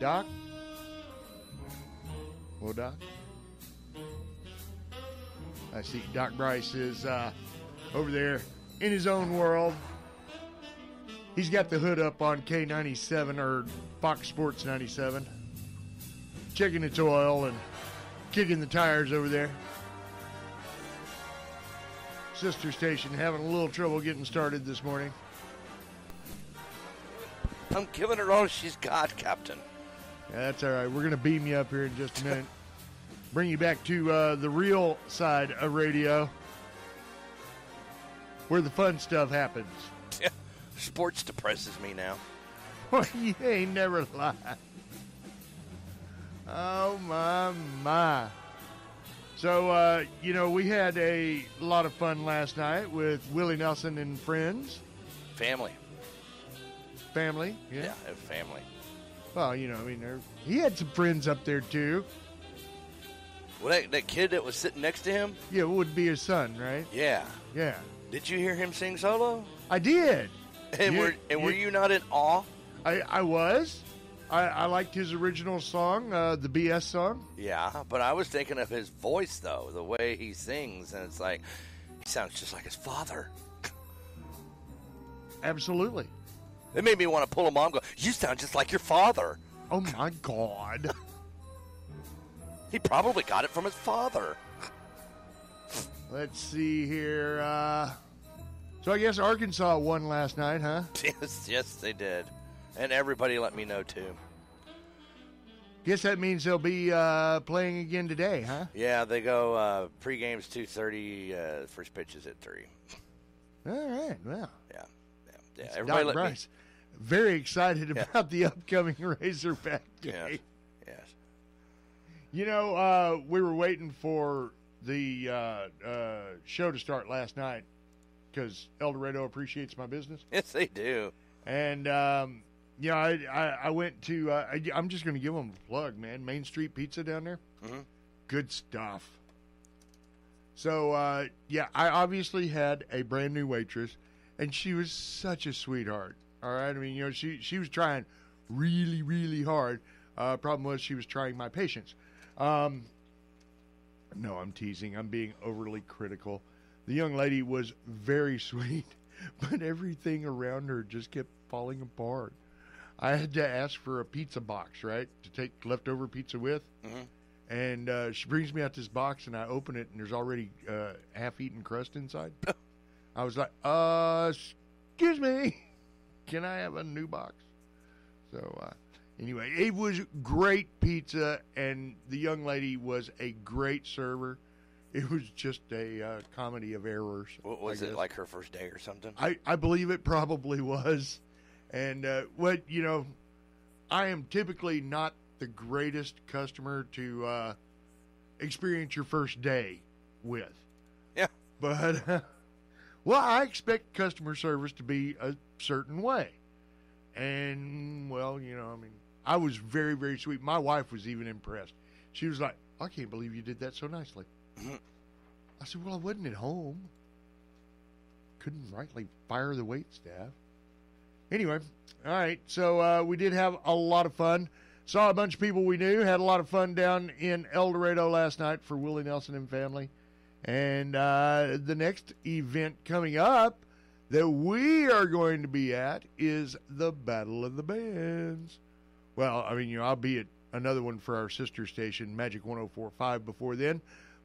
Doc? Well, Doc? I see Doc Bryce is uh, over there in his own world. He's got the hood up on K97 or Fox Sports 97, checking its oil and kicking the tires over there. Sister station having a little trouble getting started this morning. I'm giving her all she's got, Captain. Yeah, that's all right. We're going to beam you up here in just a minute. Bring you back to uh, the real side of radio where the fun stuff happens. Sports depresses me now. Well, you ain't never lied. Oh, my, my. So, uh, you know, we had a lot of fun last night with Willie Nelson and friends, Family. family. Yeah, have family. Well, you know, I mean, there- he had some friends up there, too. Well, that, that kid that was sitting next to him, Yeah, it would be his son, right? yeah. Yeah. Did you hear him sing solo? I did. And You- were and were you- you not in awe? I, I was. I, I liked his original song, uh, the BS song. Yeah, but I was thinking of his voice though, the way he sings, and it's like he sounds just like his father. Absolutely. It made me want to pull a mom. Go, you sound just like your father. Oh my God. He probably got it from his father. Let's see here. Uh, so I guess Arkansas won last night, huh? yes, yes, they did, and everybody let me know too. Guess that means they'll be uh, playing again today, huh? Yeah, they go uh, pre-game's two thirty. Uh, first pitch is at three. All right. Well, Yeah, yeah, yeah. Everybody Doc let me. Very excited Yeah. about the upcoming Razorback Yes, game. yes. You know, uh, we were waiting for the uh, uh, show to start last night because El Dorado appreciates my business. Yes, they do. And um, you know, I I, I went to. Uh, I, I'm just going to give them a plug, man. Main Street Pizza down there, Mhm. good stuff. So uh, yeah, I obviously had a brand new waitress, and she was such a sweetheart. All right, I mean, you know, she she was trying really really hard. Uh, problem was she was trying my patience. Um, no, I'm teasing. I'm being overly critical. The young lady was very sweet, but everything around her just kept falling apart. I had to ask for a pizza box, right, to take leftover pizza with. Mhm. And uh, she brings me out this box, and I open it, and there's already uh, half-eaten crust inside. I was like, "Uh, excuse me, can I have a new box?" So uh, anyway, it was great pizza, and the young lady was a great server. It was just a uh, comedy of errors. What was it like her first day or something? I, I believe it probably was. And uh, what, you know, I am typically not the greatest customer to uh, experience your first day with. Yeah. But, uh, well, I expect customer service to be a certain way. And, well, you know, I mean, I was very, very sweet. My wife was even impressed. She was like, I can't believe you did that so nicely. Mhm. I said, Well, I wasn't at home. Couldn't rightly fire the wait staff. Anyway, all right. So uh, we did have a lot of fun. Saw a bunch of people we knew. Had a lot of fun down in El Dorado last night for Willie Nelson and family. And uh, the next event coming up that we are going to be at is the Battle of the Bands. Well, I mean, you know, I'll be at another one for our sister station, Magic 1045, before then.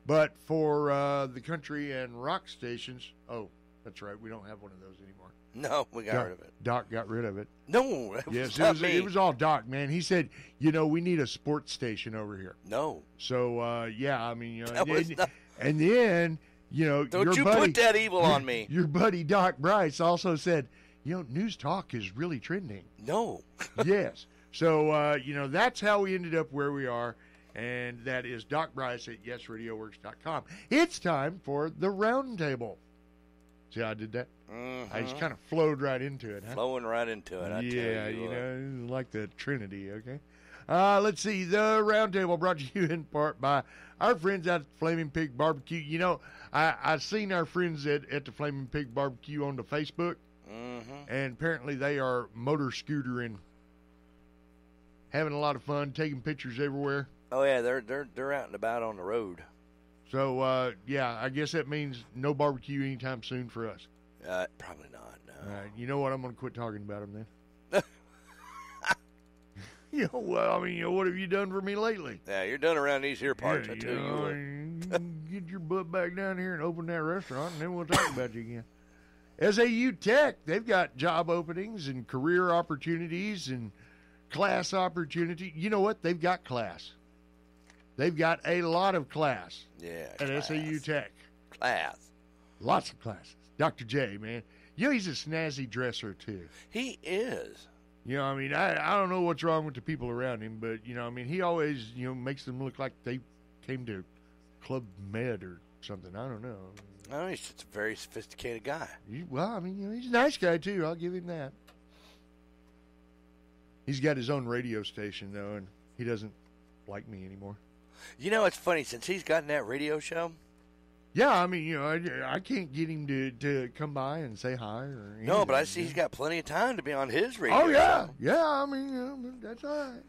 But for uh, the country and rock stations, oh, that's right, we don't have one of those anymore. no, we got Doc, rid of it. Doc got rid of it. No, it was Yes, it was, it was all Doc, man. He said, you know, we need a sports station over here. no. So, uh, yeah, I mean, you know, That and, was not- and then, you know, Don't your you buddy, put that evil your- on me? Your buddy Doc Bryce also said, you know, News Talk is really trending. No. yes. So, uh, you know, that's how we ended up where we are. And that is Doc Bryce at YesRadioWorks.com. It's time for the roundtable. See how I did that? I just Mhm. kind of flowed right into it, huh? Flowing right into it. I yeah, tell you, you know, like the Trinity, okay? Uh, let's see. The roundtable brought to you in part by our friends at Flaming Pig Barbecue. You know, I, I've seen our friends at, at the Flaming Pig Barbecue on the Facebook, Mhm. and apparently they are motor scootering having a lot of fun, taking pictures everywhere. Oh yeah, they're they're they're out and about on the road. So uh, yeah, I guess that means no barbecue anytime soon for us. Uh, probably not. No. All right, you know what? I'm going to quit talking about them then. you know, well, I mean, you know, what have you done for me lately? Yeah, you're done around these here parts. Yeah, I tell you you. what. get your butt back down here and open that restaurant, and then we'll talk about you again. SAU Tech, they've got job openings and career opportunities and class opportunity. You know what? They've got class. They've got a lot of class Yeah. at class. SAU Tech. Class. Lots of classes. Dr. J, man. You know, he's a snazzy dresser, too. He is. You know, I mean, I, I don't know what's wrong with the people around him, but, you know, I mean, he always, you know, makes them look like they came to Club Med or something. I don't know. No, he's just a very sophisticated guy. He, well, I mean, you know, he's a nice guy, too. I'll give him that. He's got his own radio station, though, and he doesn't like me anymore. You know, it's funny since he's gotten that radio show. Yeah, I mean, you know, I, I can't get him to, to come by and say hi or anything. No, but I see he's got plenty of time to be on his radio. Oh, yeah. show. Yeah, I mean, you know, that's all right.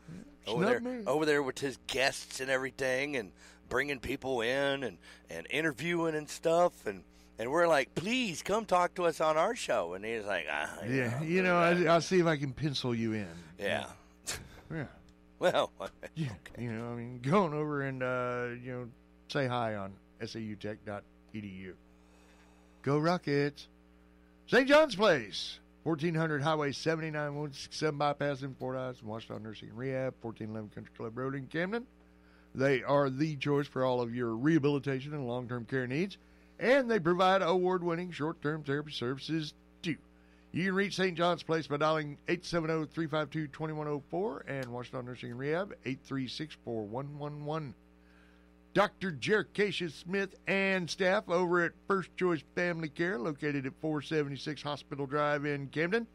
Over there, me. over there with his guests and everything, and bringing people in and, and interviewing and stuff, and and we're like, please come talk to us on our show, and he's like, ah, Yeah, you know, I, I'll see if I can pencil you in. yeah. Yeah. Well, Yeah. You know, I mean, going over and, uh, you know, say hi on sautech.edu. Go Rockets. St. John's Place, 1400 Highway 79, 167 bypass in Fordyce, Washington Nursing and Rehab, 1411 Country Club Road in Camden. They are the choice for all of your rehabilitation and long term care needs, and they provide award winning short term therapy services too. You can reach St. John's Place by dialing 870 352 2104 and Washington Nursing and Rehab 836 4111. Dr. Jerkatius Smith and staff over at First Choice Family Care, located at 476 Hospital Drive in Camden.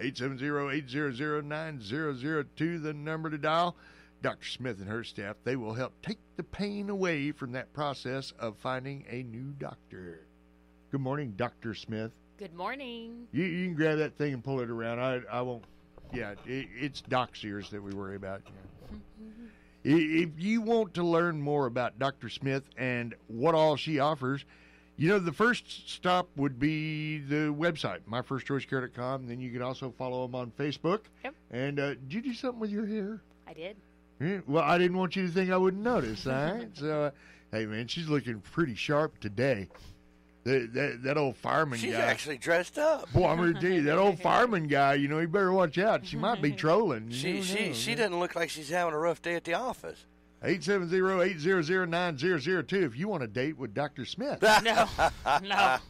870-800-9002, the number to dial. Dr. Smith and her staff, they will help take the pain away from that process of finding a new doctor. Good morning, Dr. Smith. Good morning. You, you can grab that thing and pull it around. I, I won't. Yeah, it, it's Doc's ears that we worry about. I- If you want to learn more about Dr. Smith and what all she offers, you know, the first stop would be the website, myfirstchoicecare.com. Then you can also follow them on Facebook. Yep. And uh, did you do something with your hair? I did. Yeah, Well, I didn't want you to think I wouldn't notice, all right? So, uh, hey, man, she's looking pretty sharp today. That, that, that old fireman she's guy. actually dressed up. Boy, I'm going to tell you, that old fireman guy, you know, you better watch out. She might be trolling. You She never she know, she doesn't look like she's having a rough day at the office. 870-800-9002 if you want a date with Dr. Smith. No, no.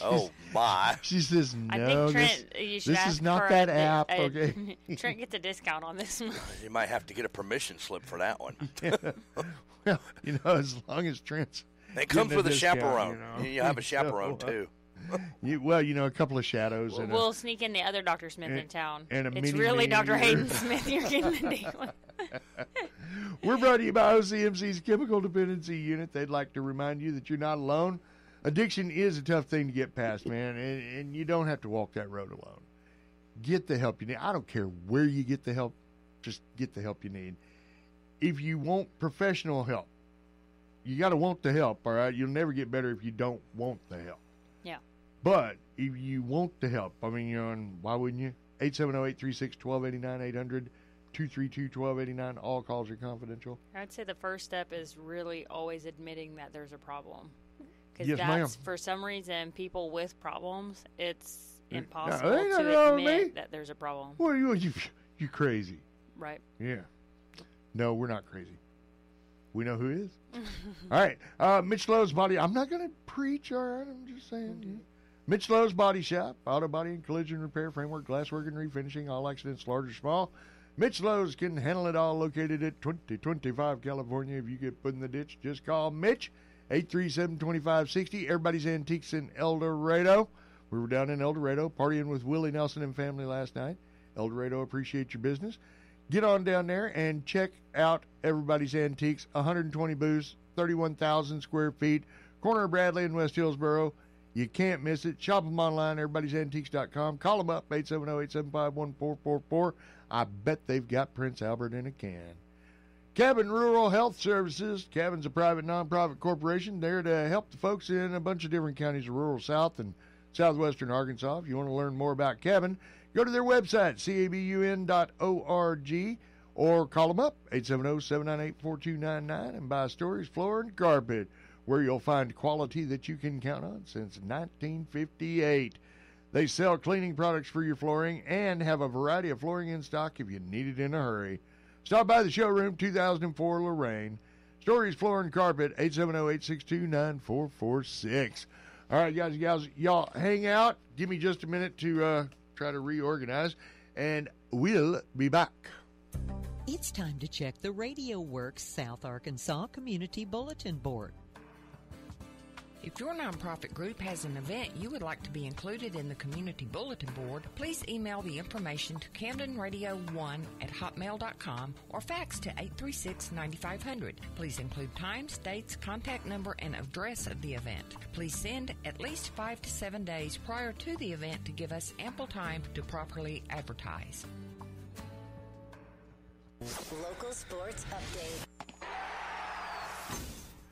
Oh my! She says, no. I no, think this, Trent. you should this ask is not that a, app, a- okay? Trent gets a discount on this. one. You might have to get a permission slip for that one. well, you know, as long as Trent's... It comes a with a chaperone. you know. You have a chaperone So, uh, too. You, well, you know, a couple of shadows. and a- we'll sneak in the other Dr. Smith and- in town. and a it's mini really. Dr. Hayden Smith you're getting the deal. We're brought to you by OCMC's Chemical Dependency Unit. They'd like to remind you that you're not alone. Addiction is a tough thing to get past, man, and, and you don't have to walk that road alone. Get the help you need. I don't care where you get the help, just get the help you need. If you want professional help, you got to want the help, all right? You'll never get better if you don't want the help. Yeah. But if you want the help, I mean, you know, why wouldn't you? 870-836-1289, 800 232 1289. All calls are confidential. I'd say the first step is really always admitting that there's a problem. Because Yes, that's, ma'am. for some reason, people with problems, it's impossible wrong to admit that there's a problem. Well, you, you, you crazy? Right. Yeah. No, we're not crazy. We know who is. all right. Uh, Mitch Lowe's Body. I'm not going to preach, all right? I'm just saying. yeah. Mitch Lowe's Body Shop. Auto body and collision repair, framework, glasswork, and refinishing. All accidents, large or small. Mitch Lowe's can handle it all. Located at 2025 California. If you get put in the ditch, just call Mitch. 837-2560. Everybody's Antiques in El Dorado. We were down in El Dorado partying with Willie Nelson and family last night. El Dorado appreciate your business. Get on down there and check out Everybody's Antiques. 120 booths, 31,000 square feet, corner of Bradley and West Hillsboro. You can't miss it. Shop them online, everybody'santiques.com. Call them up, 870-875-1444. I bet they've got Prince Albert in a can. Cabun Rural Health Services. Cabun's a private nonprofit corporation there to help the folks in a bunch of different counties of rural South and southwestern Arkansas. If you want to learn more about Cabun, go to their website, cabun.org, or call them up, 870-798-4299, and buy stories, floor, and carpet, where you'll find quality that you can count on since 1958. They sell cleaning products for your flooring and have a variety of flooring in stock if you need it in a hurry. Stop by the showroom, 2004 Lorraine. Stories, Floor, and Carpet, 870-862-9446. All right, guys gals, y'all hang out. Give me just a minute to uh, try to reorganize, and we'll be back. It's time to check the Radio Works South Arkansas Community Bulletin Board. If your nonprofit group has an event you would like to be included in the community bulletin board, please email the information to CamdenRadio1 at hotmail.com or fax to 836-9500. Please include times, dates, contact number, and address of the event. Please send at least five to seven days prior to the event to give us ample time to properly advertise. Local sports update.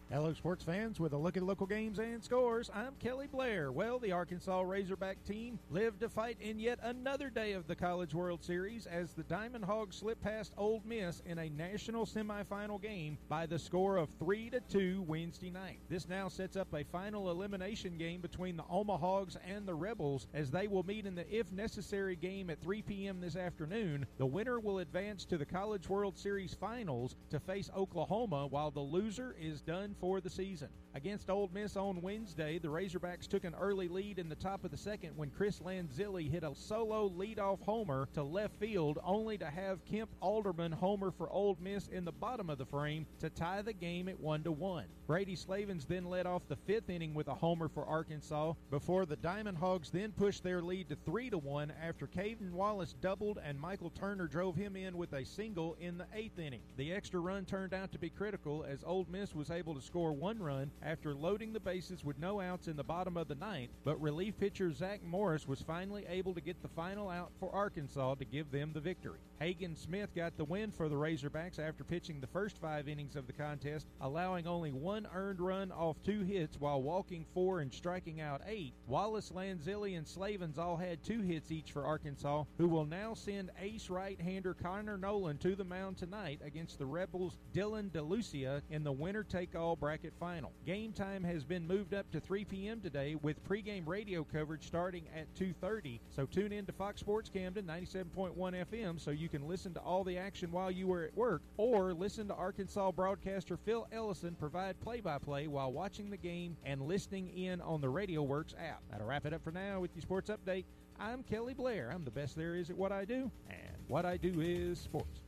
Hello, sports fans, with a look at local games and scores. I'm Kelly Blair. Well, the Arkansas Razorback team lived to fight in yet another day of the College World Series as the Diamond Hogs slipped past Ole Miss in a national semifinal game by the score of 3 to 2 Wednesday night. This now sets up a final elimination game between the Omahogs and the Rebels as they will meet in the if necessary game at 3 p.m. this afternoon. The winner will advance to the College World Series finals to face Oklahoma while the loser is done for the season. Against Ole Miss on Wednesday, the Razorbacks took an early lead in the top of the second when Chris Lanzilli hit a solo leadoff homer to left field, only to have Kemp Alderman homer for Ole Miss in the bottom of the frame to tie the game at 1 to 1. Brady Slavens then led off the fifth inning with a homer for Arkansas before the Diamond Hogs then pushed their lead to 3 to 1 after Cayden Wallace doubled and Michael Turner drove him in with a single in the eighth inning. The extra run turned out to be critical as Ole Miss was able to score one run after loading the bases with no outs in the bottom of the ninth, but relief pitcher Zach Morris was finally able to get the final out for Arkansas to give them the victory. Hagen Smith got the win for the Razorbacks after pitching the first five innings of the contest, allowing only one earned run off two hits while walking four and striking out eight. Wallace, Lanzilli, and Slavens all had two hits each for Arkansas, who will now send ace right-hander Connor Noland to the mound tonight against the Rebels' Dylan DeLucia in the winner-take-all bracket final. Game time has been moved up to 3 p.m. today with pregame radio coverage starting at 2:30. So tune in to Fox Sports Camden 97.1 FM so you can listen to all the action while you were at work, or listen to Arkansas broadcaster Phil Elson provide play-by-play while watching the game and listening in on the Radio Works app. That'll wrap it up for now with your sports update. I'm Kelly Blair. I'm the best there is at what I do, and what I do is sports.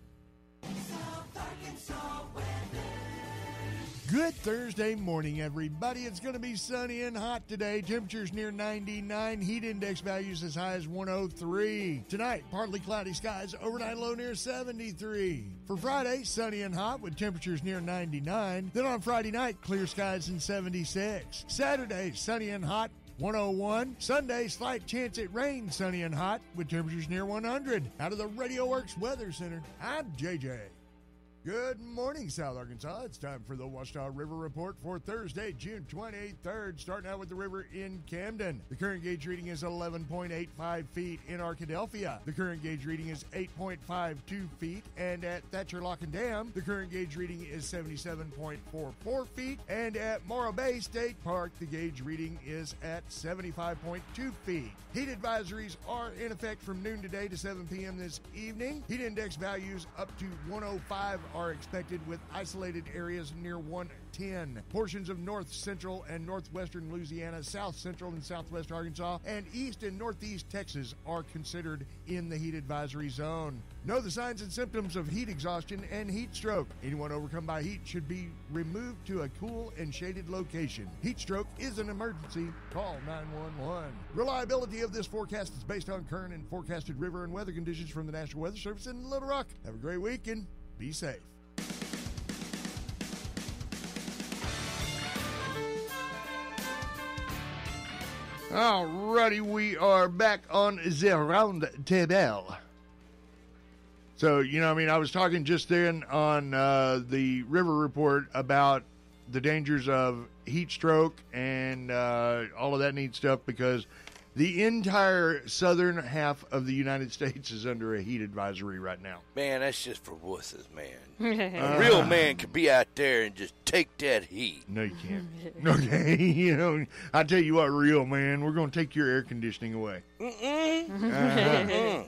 Good Thursday morning, everybody. It's going to be sunny and hot today. Temperatures near 99. Heat index values as high as 103. Tonight, partly cloudy skies. Overnight low near 73. For Friday, sunny and hot with temperatures near 99. Then on Friday night, clear skies and 76. Saturday, sunny and hot. 101. Sunday, slight chance it rains, sunny and hot, with temperatures near 100. Out of the Radio Works Weather Center, I'm JJ. Good morning, South Arkansas. It's time for the Ouachita River Report for Thursday, June 23rd. Starting out with the river in Camden. The current gauge reading is 11.85 feet in Arkadelphia. The current gauge reading is 8.52 feet. And at Thatcher Lock and Dam, the current gauge reading is 77.44 feet. And at Moro Bay State Park, the gauge reading is at 75.2 feet. Heat advisories are in effect from noon today to 7 p.m. this evening. Heat index values up to 105 are expected with isolated areas near 110. Portions of north central and northwestern Louisiana, south central and southwest Arkansas, and east and northeast Texas are considered in the heat advisory zone. Know the signs and symptoms of heat exhaustion and heat stroke. Anyone overcome by heat should be removed to a cool and shaded location. Heat stroke is an emergency. Call 911. Reliability of this forecast is based on current and forecasted river and weather conditions from the National Weather Service in Little Rock. Have a great weekend. Be safe. Alrighty, we are back on the round table. So, you know, I mean, I was talking just then on uh, the River Report about the dangers of heat stroke and uh, all of that neat stuff because the entire southern half of the United States is under a heat advisory right now. Man, that's just for wusses, man. Uh, A real man could be out there and just take that heat. No, you can't. okay, you know, I tell you what, real man, we're going to take your air conditioning away. Mm-mm. Uh-huh.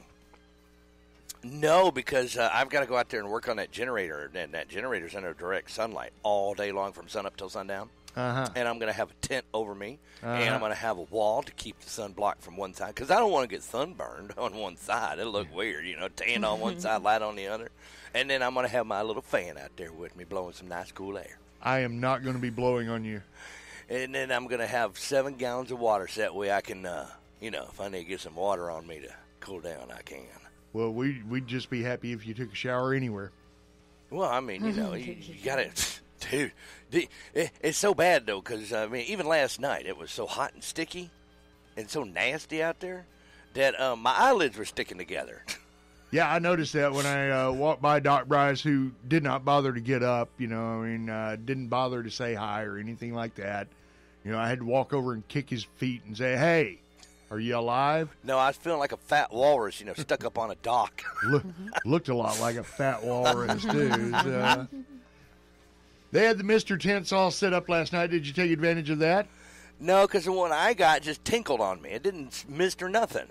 No, because uh, I've got to go out there and work on that generator, and that generator's under direct sunlight all day long from sunup till sundown. Uh-huh. And I'm going to have a tent over me, and Uh-huh. I'm going to have a wall to keep the sun blocked from one side because I don't want to get sunburned on one side. It'll look weird, you know, tan on one side, light on the other. And then I'm going to have my little fan out there with me, blowing some nice cool air. I am not going to be blowing on you. And then I'm going to have seven gallons of water, so that way I can, uh, you know, if I need to get some water on me to cool down, I can. Well, we, we'd just be happy if you took a shower anywhere. Well, I mean, you know, you, you got to, dude. it's so bad though, because I mean, even last night it was so hot and sticky, and so nasty out there that um, my eyelids were sticking together. Yeah, I noticed that when I uh, walked by Doc Bryce, who did not bother to get up. You know, I mean, uh, didn't bother to say hi or anything like that. You know, I had to walk over and kick his feet and say, "Hey, are you alive?" no, I was feeling like a fat walrus, you know, stuck up on a dock. Look, looked a lot like a fat walrus too. Uh, they had the Mister Tents all set up last night. Did you take advantage of that? No, because the one I got just tinkled on me. It didn't mist or nothing.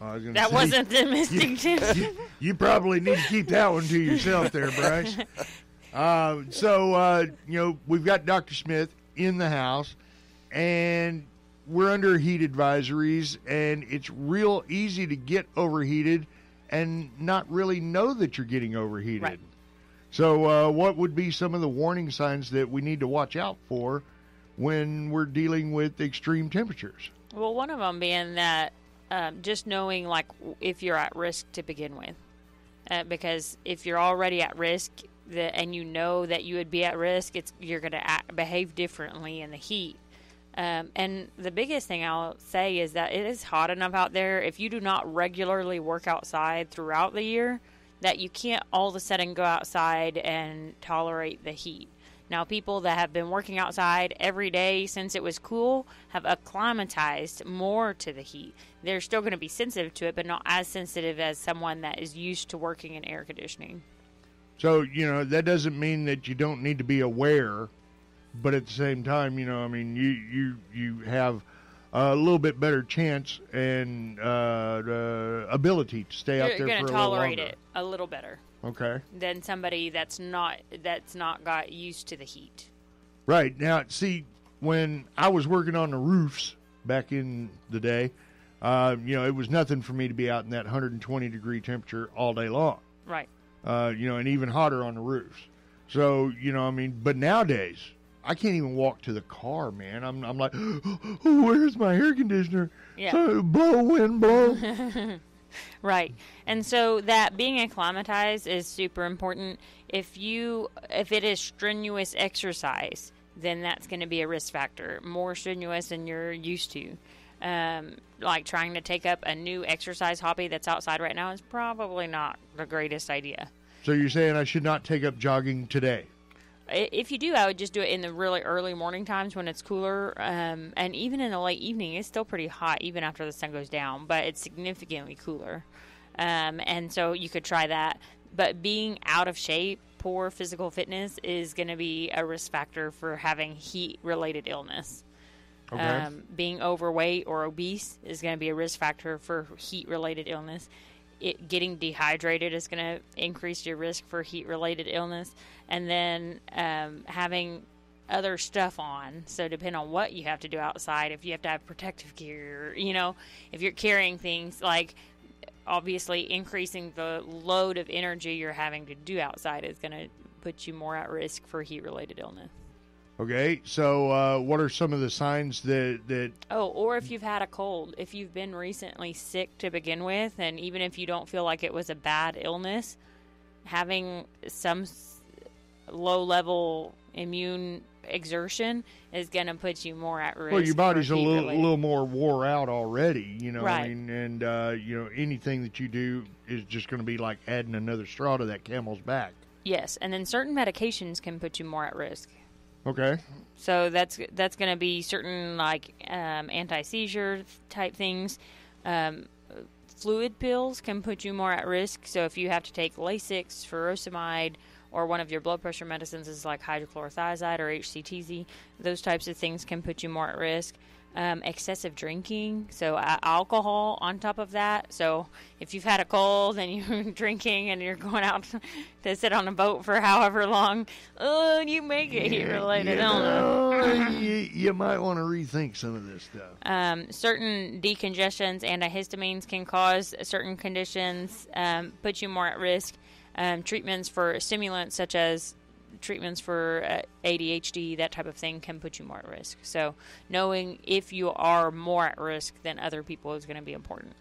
I was That say, wasn't the Mystic Tip. you, you probably need to keep that one to yourself there, Bryce. Uh, so, uh, you know, we've got Dr. Smith in the house, and we're under heat advisories, and it's real easy to get overheated and not really know that you're getting overheated. Right. So, uh, what would be some of the warning signs that we need to watch out for when we're dealing with extreme temperatures? Well, one of them being that um, just knowing like if you're at risk to begin with, uh, because if you're already at risk the, and you know that you would be at risk, it's you're going to behave differently in the heat. Um, and the biggest thing I'll say is that it is hot enough out there. If you do not regularly work outside throughout the year, that you can't all of a sudden go outside and tolerate the heat. Now, people that have been working outside every day since it was cool have acclimatized more to the heat. They're still going to be sensitive to it, but not as sensitive as someone that is used to working in air conditioning. So, you know, that doesn't mean that you don't need to be aware, but at the same time, you know, I mean, you you you have a little bit better chance and uh, ability to stay out You're there going to tolerate it a little better Okay. than somebody that's not that's not got used to the heat. Right. Now, see, when I was working on the roofs back in the day, uh, you know, it was nothing for me to be out in that 120 degree temperature all day long. Right. uh, you know, and even hotter on the roofs. So, you know, I mean, but nowadays, I can't even walk to the car, man. I'm, I'm like, oh, where's my air conditioner? Yeah. So, blow, wind, blow. Right. And so that being acclimatized is super important. If you if it is strenuous exercise, then that's going to be a risk factor, more strenuous than you're used to. Um, like trying to take up a new exercise hobby that's outside right now is probably not the greatest idea. so you're saying I should not take up jogging today? If you do, I would just do it in the really early morning times when it's cooler, um, and even in the late evening, it's still pretty hot even after the sun goes down, but it's significantly cooler. Um, and so you could try that. But being out of shape, poor physical fitness is going to be a risk factor for having heat-related illness. Okay. Um, being overweight or obese is going to be a risk factor for heat-related illness. It, getting dehydrated is going to increase your risk for heat-related illness, and then um, having other stuff on. So depending on what you have to do outside, if you have to have protective gear, you know, if you're carrying things like obviously increasing the load of energy you're having to do outside is going to put you more at risk for heat-related illness. Okay. So, uh, what are some of the signs that, that, Oh, or if you've had a cold, if you've been recently sick to begin with, and even if you don't feel like it was a bad illness, having some s- low level immune exertion is going to put you more at risk. Well, your body's a little, little more wore out already, you know. I Right. mean, and uh, you know, anything that you do is just going to be like adding another straw to that camel's back. Yes, and then certain medications can put you more at risk. Okay. So that's that's going to be certain like um, anti seizure type things. Um, fluid pills can put you more at risk. So if you have to take Lasix, furosemide, or one of your blood pressure medicines is like hydrochlorothiazide or HCTZ, those types of things can put you more at risk. Um, excessive drinking, so uh, alcohol on top of that. So if you've had a cold and you're drinking and you're going out to sit on a boat for however long, oh, you may get heat related you, illness. know, you, you might want to rethink some of this stuff. Um, certain decongestions, antihistamines can cause certain conditions, um, put you more at risk. Um, treatments for stimulants, such as treatments for uh, ADHD, that type of thing, can put you more at risk. So, knowing if you are more at risk than other people is going to be important.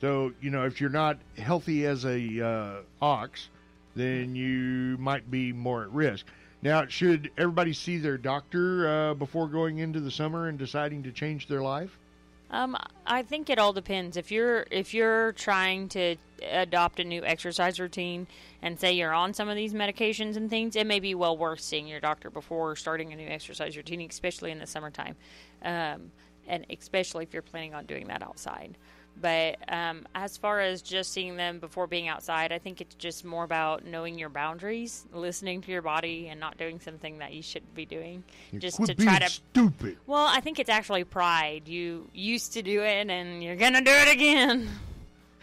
So you know, if you're not healthy as a uh, ox, then you might be more at risk. Now, should everybody see their doctor uh, before going into the summer and deciding to change their life? Um, I think it all depends. If you're if you're trying to adopt a new exercise routine and say you're on some of these medications and things, it may be well worth seeing your doctor before starting a new exercise routine, especially in the summertime, um, and especially if you're planning on doing that outside. But um, as far as just seeing them before being outside, I think it's just more about knowing your boundaries, listening to your body, and not doing something that you shouldn't be doing. just to try to stupid. well, I think it's actually pride. You used to do it, and you're gonna do it again,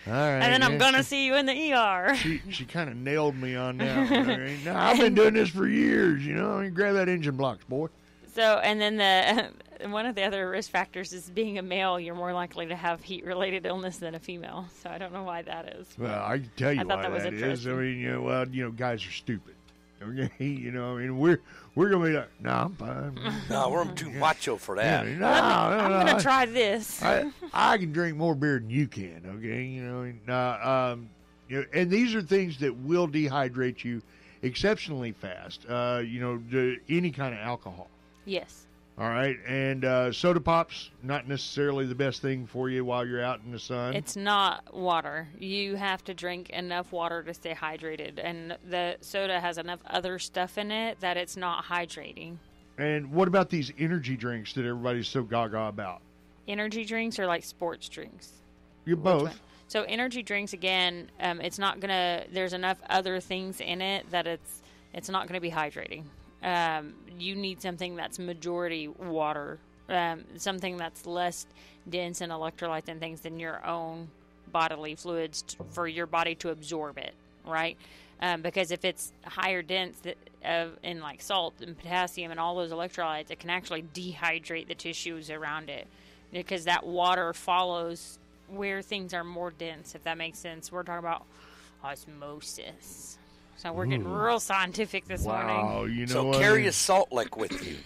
All right, and then I'm gonna see you in the ER. She, she kind of nailed me on that. right? I've been doing this for years, you know. You grab that engine blocks, boy. So, and then the one of the other risk factors is being a male. You're more likely to have heat-related illness than a female. So I don't know why that is. Well, I can tell you I thought why that was that is. I mean, you know, well, you know, guys are stupid. Okay, you know, I mean, we're we're gonna be like, no, I'm fine. No, we're too macho for Yeah, that. no, I'm no, no, gonna I- try this. I, I can drink more beer than you can. Okay, you know, and, uh, um, you know, and these are things that will dehydrate you exceptionally fast. Uh, you know, any kind of alcohol. yes. All right, and uh, soda pops not necessarily the best thing for you while you're out in the sun. It's not water. You have to drink enough water to stay hydrated, and the soda has enough other stuff in it that it's not hydrating. and what about these energy drinks that everybody's so gaga about? Energy drinks are like sports drinks. You both. So energy drinks again, um, it's not gonna. There's enough other things in it that it's it's not gonna be hydrating. Um, you need something that's majority water, um, something that's less dense in electrolytes and things than your own bodily fluids t- for your body to absorb it, right? Um, because if it's higher dense th- in like salt and potassium and all those electrolytes, it can actually dehydrate the tissues around it because that water follows where things are more dense. If that makes sense, we're talking about osmosis. So we're getting real scientific this morning. Wow, you know So what? carry a salt lick with you.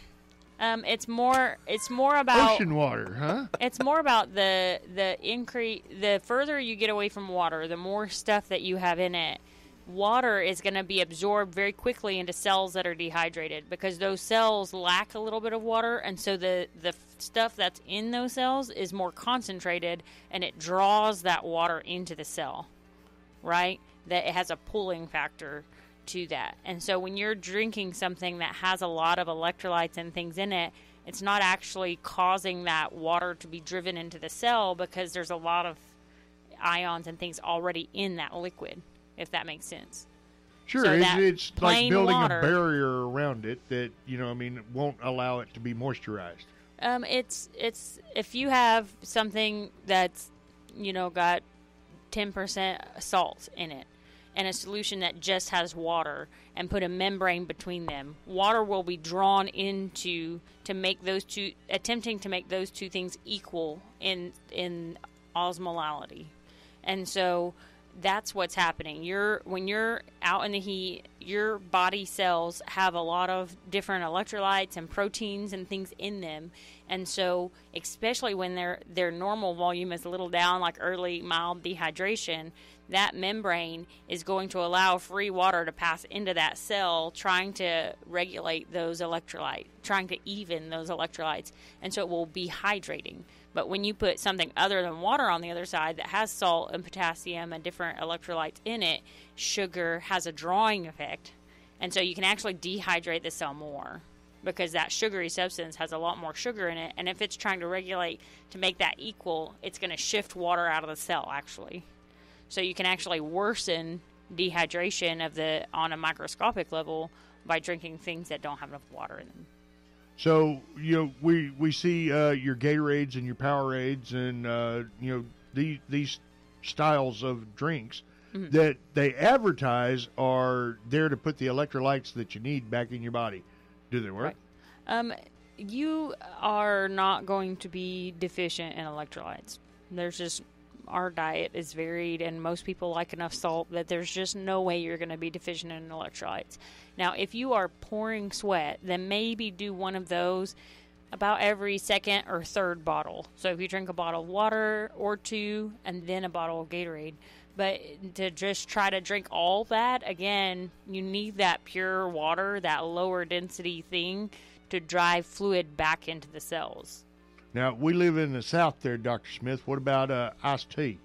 Um, it's more. It's more about. ocean water, huh? It's more about the the increase. The further you get away from water, the more stuff that you have in it. Water is going to be absorbed very quickly into cells that are dehydrated because those cells lack a little bit of water, and so the the stuff that's in those cells is more concentrated, and it draws that water into the cell. Right? That it has a pulling factor to that. And so when you're drinking something that has a lot of electrolytes and things in it, it's not actually causing that water to be driven into the cell because there's a lot of ions and things already in that liquid, if that makes sense. Sure, So it's, it's like building water- a barrier around it that you know. I mean, won't allow it to be moisturized. Um, it's it's if you have something that's you know got ten percent salt in it, and a solution that just has water, and put a membrane between them, water will be drawn into to make those two attempting to make those two things equal in in osmolality, and so that's what's happening. You're when you're out in the heat, your body cells have a lot of different electrolytes and proteins and things in them. And so, especially when their their normal volume is a little down like early mild dehydration, that membrane is going to allow free water to pass into that cell, trying to regulate those electrolytes, trying to even those electrolytes, and so it will be hydrating. But when you put something other than water on the other side that has salt and potassium and different electrolytes in it, sugar has a drawing effect. And so you can actually dehydrate the cell more because that sugary substance has a lot more sugar in it. And if it's trying to regulate to make that equal, it's going to shift water out of the cell actually. So you can actually worsen dehydration of the on a microscopic level by drinking things that don't have enough water in them. So you know we we see uh, your Gatorades and your Powerades and uh, you know these these styles of drinks Mhm. that they advertise are there to put the electrolytes that you need back in your body. Do they work? Right. Um, you are not going to be deficient in electrolytes. There's just our diet is varied, and most people like enough salt that there's just no way you're going to be deficient in electrolytes. Now, if you are pouring sweat, then maybe do one of those about every second or third bottle. So if you drink a bottle of water or two, and then a bottle of Gatorade. But to just try to drink all that again, you need that pure water, that lower density thing, to drive fluid back into the cells. Now we live in the South, there, Doctor Smith. What about uh, iced tea?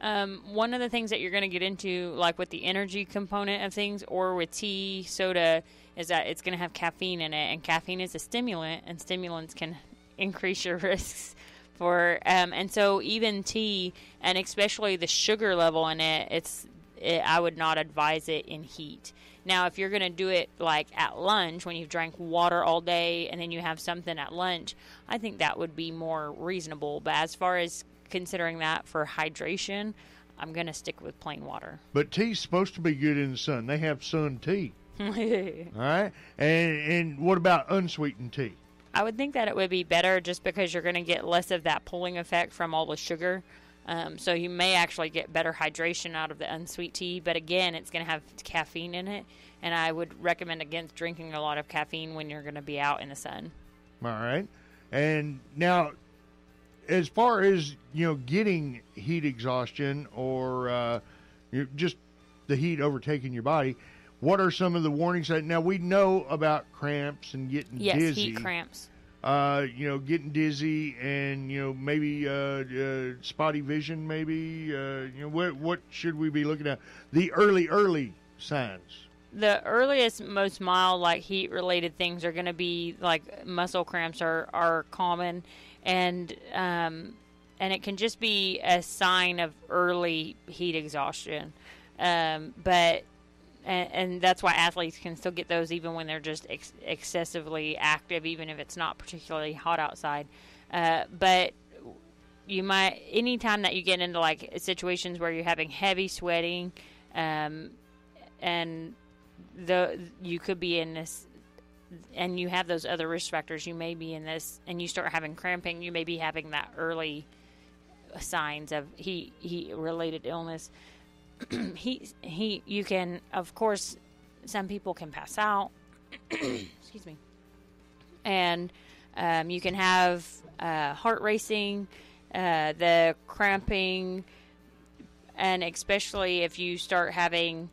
Um, one of the things that you're going to get into, like with the energy component of things, or with tea, soda, is that it's going to have caffeine in it, and caffeine is a stimulant, and stimulants can increase your risks for. Um, and so even tea, and especially the sugar level in it, it's it, I would not advise it in heat. Now, if you're going to do it like at lunch when you've drank water all day and then you have something at lunch, I think that would be more reasonable. But as far as considering that for hydration, I'm going to stick with plain water. But tea's supposed to be good in the sun. They have sun tea. All right. And and what about unsweetened tea? I would think that it would be better just because you're going to get less of that pulling effect from all the sugar. Um, so you may actually get better hydration out of the unsweet tea, but again, it's going to have caffeine in it, and I would recommend against drinking a lot of caffeine when you're going to be out in the sun. All right. And now, as far as you know, getting heat exhaustion or uh, just the heat overtaking your body, what are some of the warnings that now we know about cramps and getting Yes, dizzy? Yes, heat cramps. Uh, you know, getting dizzy and you know maybe uh, uh, spotty vision. Maybe uh, you know what what should we be looking at? The early early signs. the earliest, most mild, like heat related things are going to be like muscle cramps are, are common, and um, and it can just be a sign of early heat exhaustion. Um, but and, and that's why athletes can still get those even when they're just ex- excessively active, even if it's not particularly hot outside. Uh, but you might anytime that you get into like situations where you're having heavy sweating um, and the you could be in this and you have those other risk factors you may be in this and you start having cramping you may be having that early signs of heat heat related illness he he you can of course some people can pass out. Excuse me. And um, you can have uh, heart racing uh, the cramping and especially if you start having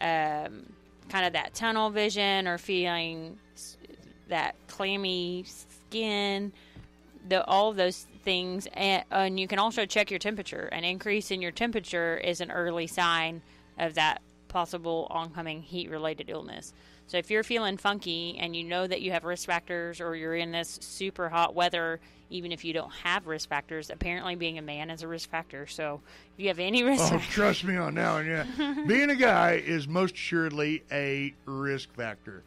um, kind of that tunnel vision or feeling that clammy skin, the all of those things, and, and you can also check your temperature. An increase in your temperature is an early sign of that possible oncoming heat-related illness. So if you're feeling funky and you know that you have risk factors or you're in this super hot weather, even if you don't have risk factors, apparently being a man is a risk factor. So if you have any risk Oh, factors, trust me on that one. Yeah, being a guy is most assuredly a risk factor.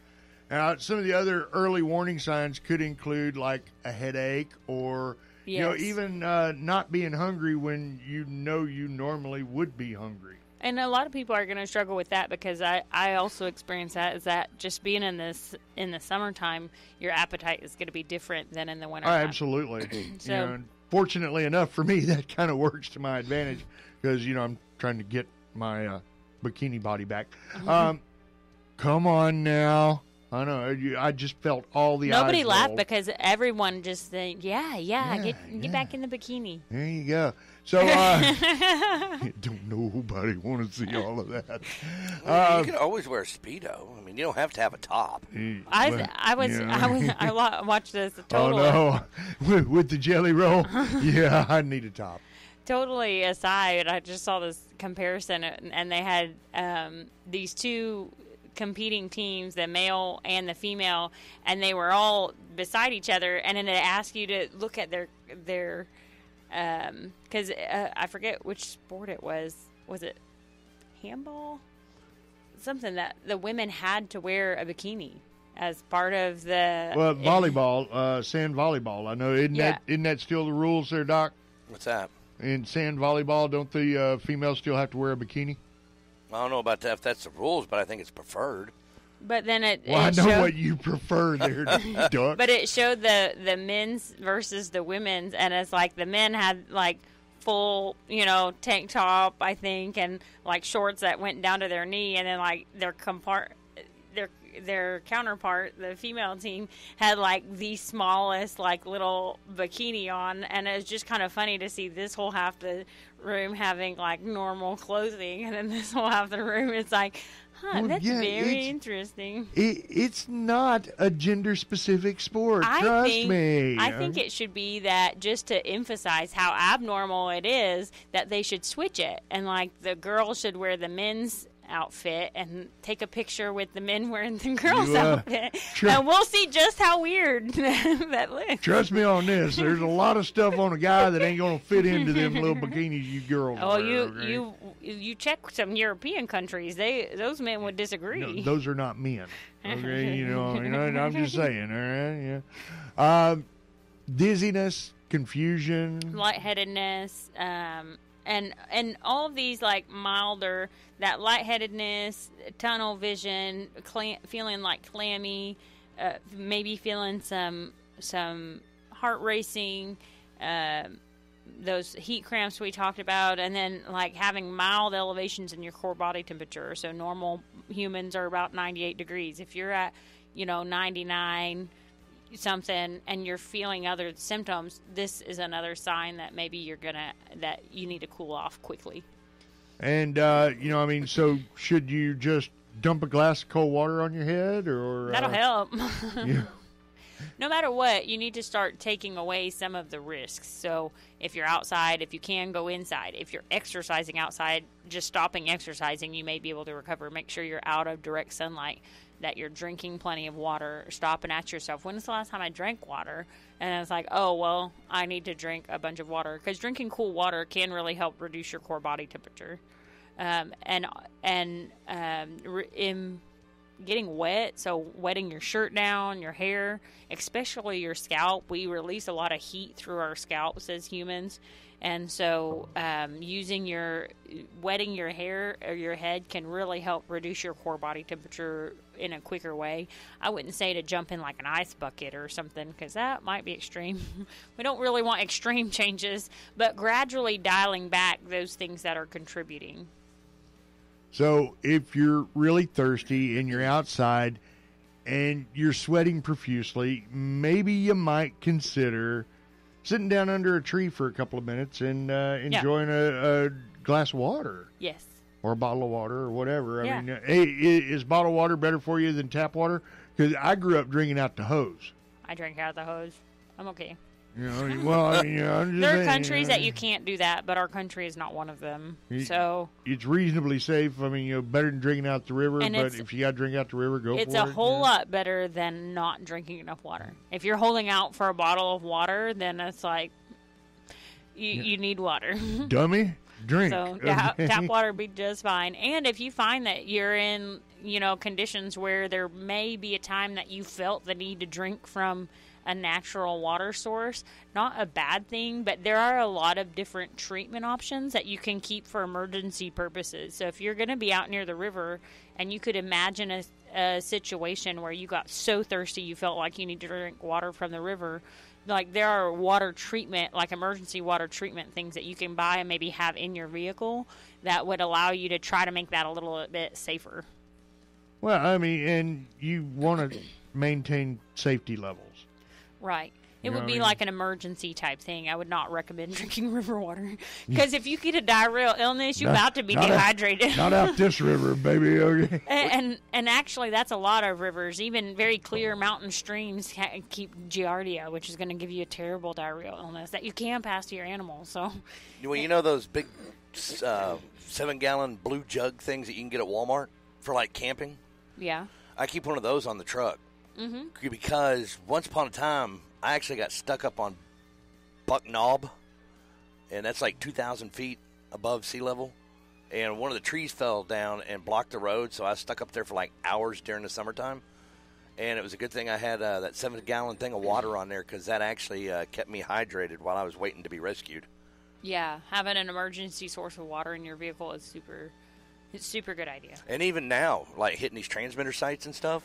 Now, some of the other early warning signs could include like a headache or you know even uh, not being hungry when you know you normally would be hungry. And a lot of people are going to struggle with that because I, I also experience that is that just being in this in the summertime, your appetite is going to be different than in the winter. Oh, absolutely. So- you know, and fortunately enough for me, that kind of works to my advantage because you know I'm trying to get my uh, bikini body back. Um, come on now, I know. I just felt all the Nobody eyes laughed roll. because everyone just think, yeah, yeah, Yeah, get yeah. get back in the bikini. There you go. So, uh, don't know. nobody want to see all of that. Well, you can always wear a speedo. I mean, you don't have to have a top. I, I was you know. I was I watched this Oh no, with, with the jelly roll. yeah, I need a top. totally aside. I just saw this comparison, and and they had um, these two competing teams, the male and the female, and they were all beside each other, and then it asked you to look at their their because uh, I forget which sport it was. Was it handball? Something that the women had to wear a bikini as part of the Well, volleyball, uh, sand volleyball. I know. Isn't Yeah. that isn't that still the rules there, Doc? What's that? In sand volleyball, don't the uh, females still have to wear a bikini? I don't know about that if that's the rules, but I think it's preferred. But then it, Well, I it know showed, what you prefer there, Duck. but it showed the the men's versus the women's, and it's like the men had like full, you know, tank top, I think, and like shorts that went down to their knee, and then like their compart their their counterpart, the female team, had like the smallest like little bikini on, and it was just kind of funny to see this whole half the room having like normal clothing, and then this whole half the room it's like, huh, Well, that's yeah, very interesting. it, it's not a gender specific sport. I Trust think, me. I think it should be that just to emphasize how abnormal it is that they should switch it and like the girls should wear the men's outfit and take a picture with the men wearing the girls' You, uh, outfit tr- and we'll see just how weird that looks. Trust me on this. There's a lot of stuff on a guy that ain't gonna fit into them little bikinis you girls Oh, wear. you okay? you you check some European countries. They those men would No, disagree. those are not men. Okay, you know, you know, I'm just saying. All right, yeah. Um, dizziness, confusion. lightheadedness, um, and and all of these like milder that lightheadedness, tunnel vision, feeling like clammy, uh, maybe feeling some some heart racing, um, those heat cramps we talked about, and then like having mild elevations in your core body temperature. So normal humans are about 98 degrees. If you're at you know 99 something and you're feeling other symptoms, this is another sign that maybe you're gonna that you need to cool off quickly. And uh, you know, I mean, so should you just dump a glass of cold water on your head, or That'll uh, help. Yeah. no matter what, you need to start taking away some of the risks. So if you're outside, if you can go inside, if you're exercising outside, just stopping exercising, you may be able to recover. Make sure you're out of direct sunlight, that you're drinking plenty of water, stop and ask yourself, when was the last time I drank water? And it's like, oh, well, I need to drink a bunch of water because drinking cool water can really help reduce your core body temperature. Um, and and um, re- in getting wet, so wetting your shirt down, your hair, especially your scalp. We release a lot of heat through our scalps as humans, and so um, using your wetting your hair or your head can really help reduce your core body temperature in a quicker way. I wouldn't say to jump in like an ice bucket or something because that might be extreme. we don't really want extreme changes, but gradually dialing back those things that are contributing. So if you're really thirsty and you're outside and you're sweating profusely, maybe you might consider sitting down under a tree for a couple of minutes and uh, enjoying a, a glass of water Yes. Or a bottle of water or whatever. I Yeah. mean, uh, hey, is bottled water better for you than tap water? Because I grew up drinking out the hose. I drink out the hose. I'm okay. You know, well, I mean, you know, I'm just There are saying, countries know, that you can't do that, but our country is not one of them. You- So It's reasonably safe. I mean, you know, better than drinking out the river. And but if you got to drink out the river, go for it's a it. whole lot better than not drinking enough water. If you're holding out for a bottle of water, then it's like you, you need water. Dummy, drink. So tap, tap water be just fine. And if you find that you're in, you know, conditions where there may be a time that you felt the need to drink from a natural water source, not a bad thing, but there are a lot of different treatment options that you can keep for emergency purposes. So if you're going to be out near the river and you could imagine a, a situation where you got so thirsty you felt like you need to drink water from the river, like there are water treatment like emergency water treatment things that you can buy and maybe have in your vehicle that would allow you to try to make that a little bit safer Well, I mean, and you want to maintain safety levels. Right. It You know would what I be mean? like an emergency type thing. I would not recommend drinking river water because if you get a diarrheal illness, you're Not- about to be not out- dehydrated. Not out this river, baby. Okay. and, and and actually, that's a lot of rivers. Even very clear mountain streams ha- keep giardia, which is going to give you a terrible diarrheal illness that you can pass to your animals. So, Well, you know those big uh, seven gallon blue jug things that you can get at Walmart for like camping? yeah, I keep one of those on the truck mm-hmm. because once upon a time I actually got stuck up on Buck Knob, and that's like 2,000 feet above sea level. And one of the trees fell down and blocked the road, so I was stuck up there for like hours during the summertime. And it was a good thing I had uh, that seven gallon thing of water on there because that actually uh, kept me hydrated while I was waiting to be rescued. yeah, having an emergency source of water in your vehicle is super. It's super good idea. And even now, like hitting these transmitter sites and stuff,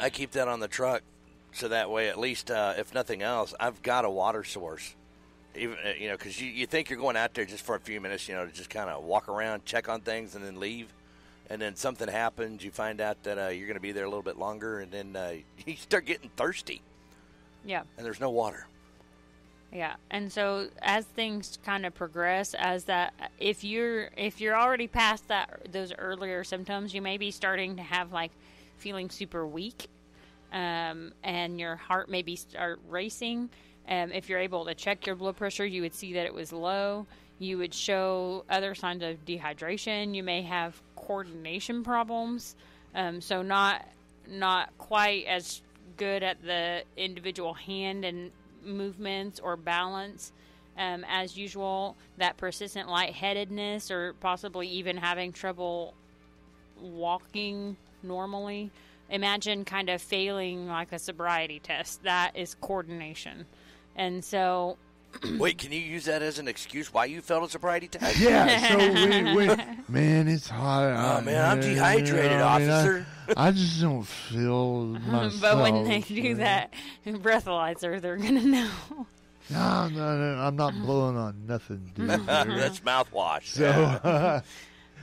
I keep that on the truck so that way, at least uh, if nothing else, I've got a water source. Even uh, you know, because you, you think you're going out there just for a few minutes, you know, to just kind of walk around, check on things, and then leave. And then something happens, you find out that uh, you're going to be there a little bit longer, and then uh, you start getting thirsty, Yeah. and there's no water. Yeah, and so as things kind of progress, as that if you're if you're already past that those earlier symptoms, you may be starting to have like feeling super weak, um, and your heart maybe start racing. Um, if you're able to check your blood pressure, you would see that it was low. You would show other signs of dehydration. You may have coordination problems, um, so not not quite as good at the individual hand and movements or balance um, as usual. That persistent lightheadedness, or possibly even having trouble walking normally. Imagine kind of failing like a sobriety test. That is coordination. And so, Wait, can you use that as an excuse why you failed a sobriety test? Yeah, so we, we, man, it's hot. Oh, out Oh, man, I'm here, dehydrated, you know, I mean, I- officer. I, just don't feel myself. but when they do man. that breathalyzer, they're going to know. no, no, no, I'm not blowing on nothing, dude. That's mouthwash. so,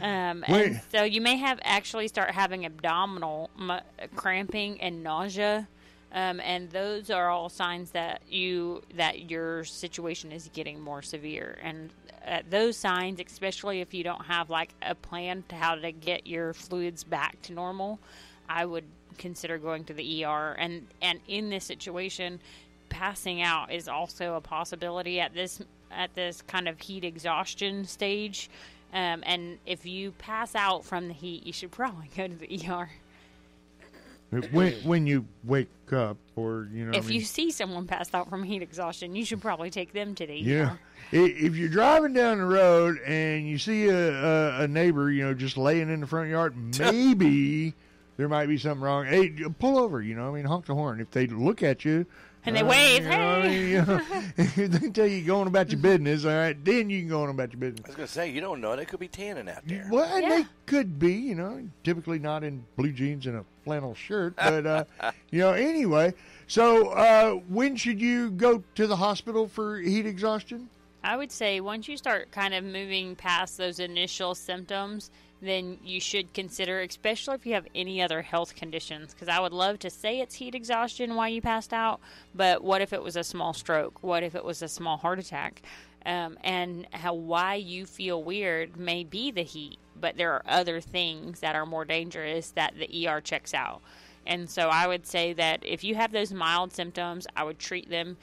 Um, and so you may have actually start having abdominal mu- cramping and nausea, um, and those are all signs that you that your situation is getting more severe. And uh, those signs, especially if you don't have like a plan to how to get your fluids back to normal, I would consider going to the ER. And and in this situation, passing out is also a possibility at this at this kind of heat exhaustion stage. Um, and if you pass out from the heat, you should probably go to the ER. when when you wake up, or you know, if I mean, you see someone passed out from heat exhaustion, you should probably take them to the Yeah. ER. If you're driving down the road and you see a, a, a neighbor, you know, just laying in the front yard, maybe there might be something wrong. Hey, pull over, you know, I mean, honk the horn. If they look at you, And they wave, you know, I "Hey." mean, you know, if they tell you you're going about your business, all right, then you can go on about your business. I was going to say, you don't know. They could be tanning out there. Well, and Yeah. they could be, you know, typically not in blue jeans and a flannel shirt, but uh, you know, anyway. So, uh, when should you go to the hospital for heat exhaustion? I would say once you start kind of moving past those initial symptoms, then you should consider, especially if you have any other health conditions, because I would love to say it's heat exhaustion why you passed out, but what if it was a small stroke? What if it was a small heart attack? Um, and how why you feel weird may be the heat, but there are other things that are more dangerous that the ER checks out. And so I would say that if you have those mild symptoms, I would treat them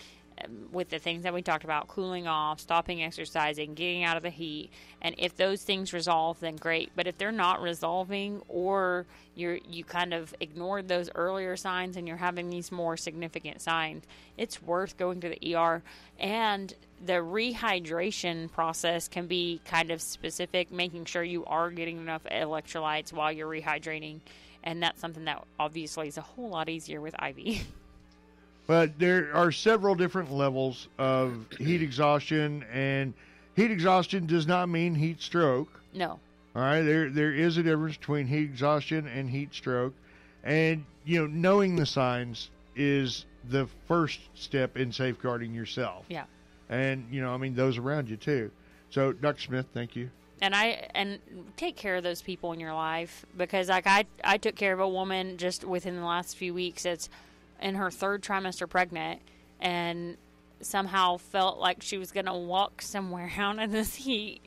with the things that we talked about cooling off, stopping exercising, getting out of the heat. And if those things resolve, then great. But if they're not resolving or you're you kind of ignored those earlier signs and you're having these more significant signs, it's worth going to the ER. And the rehydration process can be kind of specific, making sure you are getting enough electrolytes while you're rehydrating. And that's something that obviously is a whole lot easier with IV. But there are several different levels of heat exhaustion, and heat exhaustion does not mean heat stroke. no. All right, there there is a difference between heat exhaustion and heat stroke, and you know knowing the signs is the first step in safeguarding yourself. Yeah. and you know I mean those around you too. So, Dr. Smith, thank you. and I and take care of those people in your life because like I I took care of a woman just within the last few weeks that's in her third trimester pregnant and somehow felt like she was gonna walk somewhere out in this heat.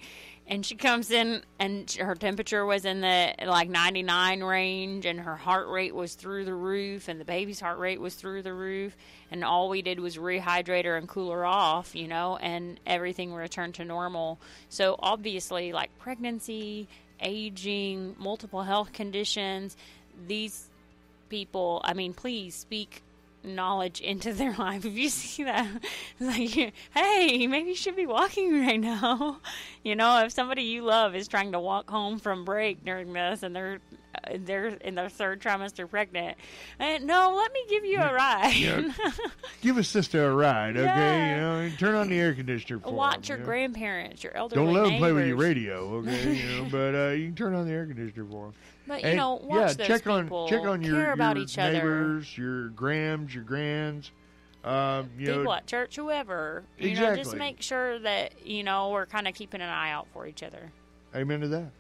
And she comes in and her temperature was in the like 99 range and her heart rate was through the roof and the baby's heart rate was through the roof. And all we did was rehydrate her and cool her off you know and everything returned to normal. So obviously like pregnancy aging multiple health conditions these people i mean please speak knowledge into their life. If you see that, like, hey, maybe you should be walking right now. You know, if somebody you love is trying to walk home from break during this and they're they're in their third trimester pregnant, and no, let me give you a ride. Yeah. Give a sister a ride, okay? Yeah. You know, turn on the air conditioner for Watch 'em, your you know? grandparents, your elderly Don't let them play with your radio, okay? you know, but uh, you can turn on the air conditioner for them. But you And, know, watch yeah, those check people. on check on your, care about your each other. neighbors, your grams, your grands. Um, you People know, at church, whoever. You know, just make sure that you know we're kind of keeping an eye out for each other. Amen to that.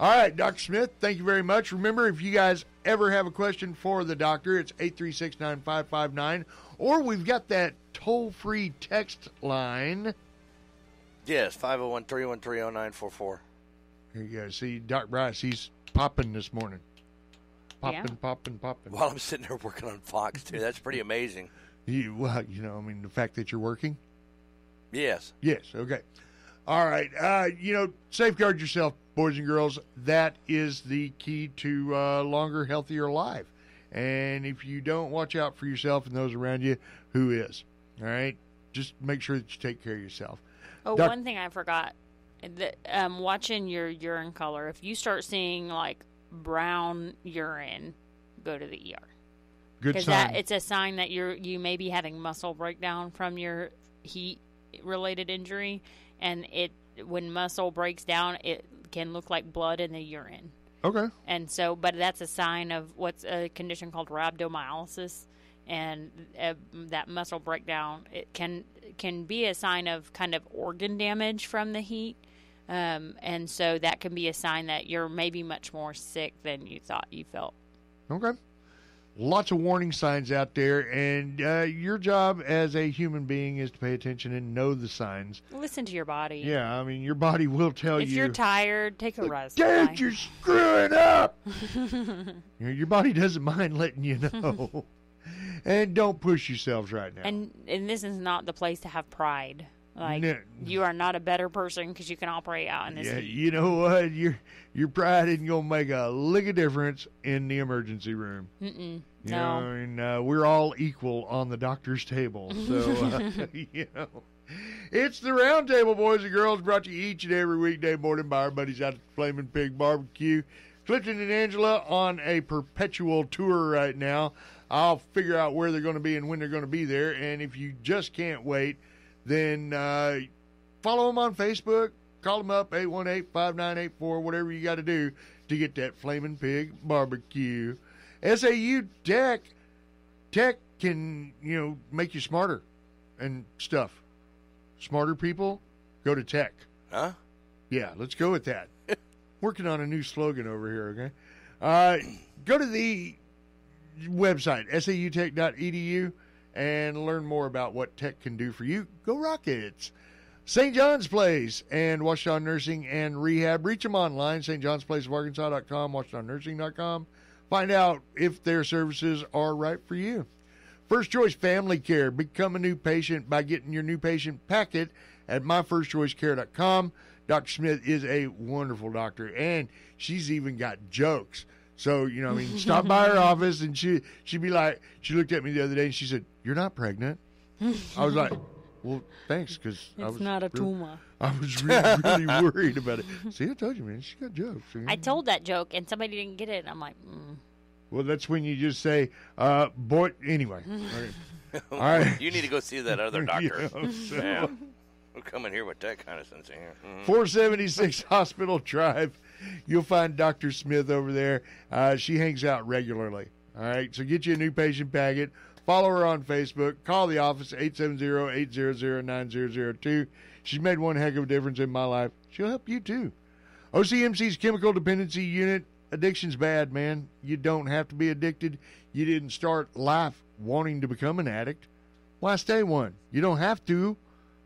All right, Dr. Smith, thank you very much. Remember, if you guys ever have a question for the doctor, it's 836 9559, or we've got that toll free text line. Yes, 501 313 0944. Here you go. See, Doc Bryce, he's popping this morning. Popping, Yeah. popping, popping. While I'm sitting there working on Fox, too. That's pretty amazing. You, well, you know, I mean, the fact that you're working. Yes. Yes. Okay. All right. Uh, you know, safeguard yourself, boys and girls. That is the key to uh, longer, healthier life. And if you don't watch out for yourself and those around you, who is? All right. Just make sure that you take care of yourself. Oh, Doc- one thing I forgot. The, um, watching your urine color. If you start seeing like brown urine, go to the ER Good because sign. that it's a sign that you're you may be having muscle breakdown from your heat related injury, and it when muscle breaks down, it can look like blood in the urine. okay. And so, but that's a sign of what's a condition called rhabdomyolysis, and uh, that muscle breakdown. It can can be a sign of kind of organ damage from the heat, um, and so that can be a sign that you're maybe much more sick than you thought you felt. Okay. Lots of warning signs out there, and uh, your job as a human being is to pay attention and know the signs. Listen to your body. Yeah, I mean, your body will tell If you. If you're tired, take a rest. Dad, you're screwing up. You your body doesn't mind letting you know. and don't push yourselves right now. and and this is not the place to have pride. Like No. you are not a better person because you can operate out in this yeah, heat. you know what? Your your pride isn't gonna make a lick of difference in the emergency room. Mm-mm. You No. know, and uh, we're all equal on the doctor's table. So uh, you know, it's the round table, boys and girls, brought to you each and every weekday morning by our buddies out at Flaming Pig Barbecue. Clifton and Angela on a perpetual tour right now. I'll figure out where they're going to be and when they're going to be there. And if you just can't wait, then uh, follow them on Facebook. Call them up, 818-5984, whatever you got to do to get that Flaming Pig Barbecue. SAU Tech, Tech can, you know, make you smarter and stuff. Smarter people, go to Tech. Huh? Yeah, let's go with that. Working on a new slogan over here, okay? Uh, go to the website, sautech.edu, and learn more about what tech can do for you. Go Rockets! St. John's Place and Washington Nursing and Rehab. Reach them online, stjohnsplaceofarkansas.com, washingtonnursing.com. Find out if their services are right for you. First Choice Family Care. Become a new patient by getting your new patient packet at myfirstchoicecare.com. Dr. Smith is a wonderful doctor, and she's even got jokes. So, you know, I mean, stop by her office, and she, she'd be like, she looked at me the other day, and she said, You're not pregnant. I was like, Well, thanks, because I It's was not a real- tumor. I was really, really worried about it. See, I told you, man, she got jokes. I told that joke and somebody didn't get it. I'm like, mm. Well, that's when you just say, uh, boy, anyway. Okay. All right. You need to go see that other doctor. You know, so- Yeah. We'll come in here with that kind of sense here. Mhm. 476 Hospital Drive. You'll find Dr. Smith over there. Uh, she hangs out regularly. All right. So get you a new patient packet. Follow her on Facebook. Call the office 870-800-9002. She's made one heck of a difference in my life. She'll help you too. OCMC's chemical dependency unit. Addiction's bad, man. You don't have to be addicted. You didn't start life wanting to become an addict. Why stay one? You don't have to.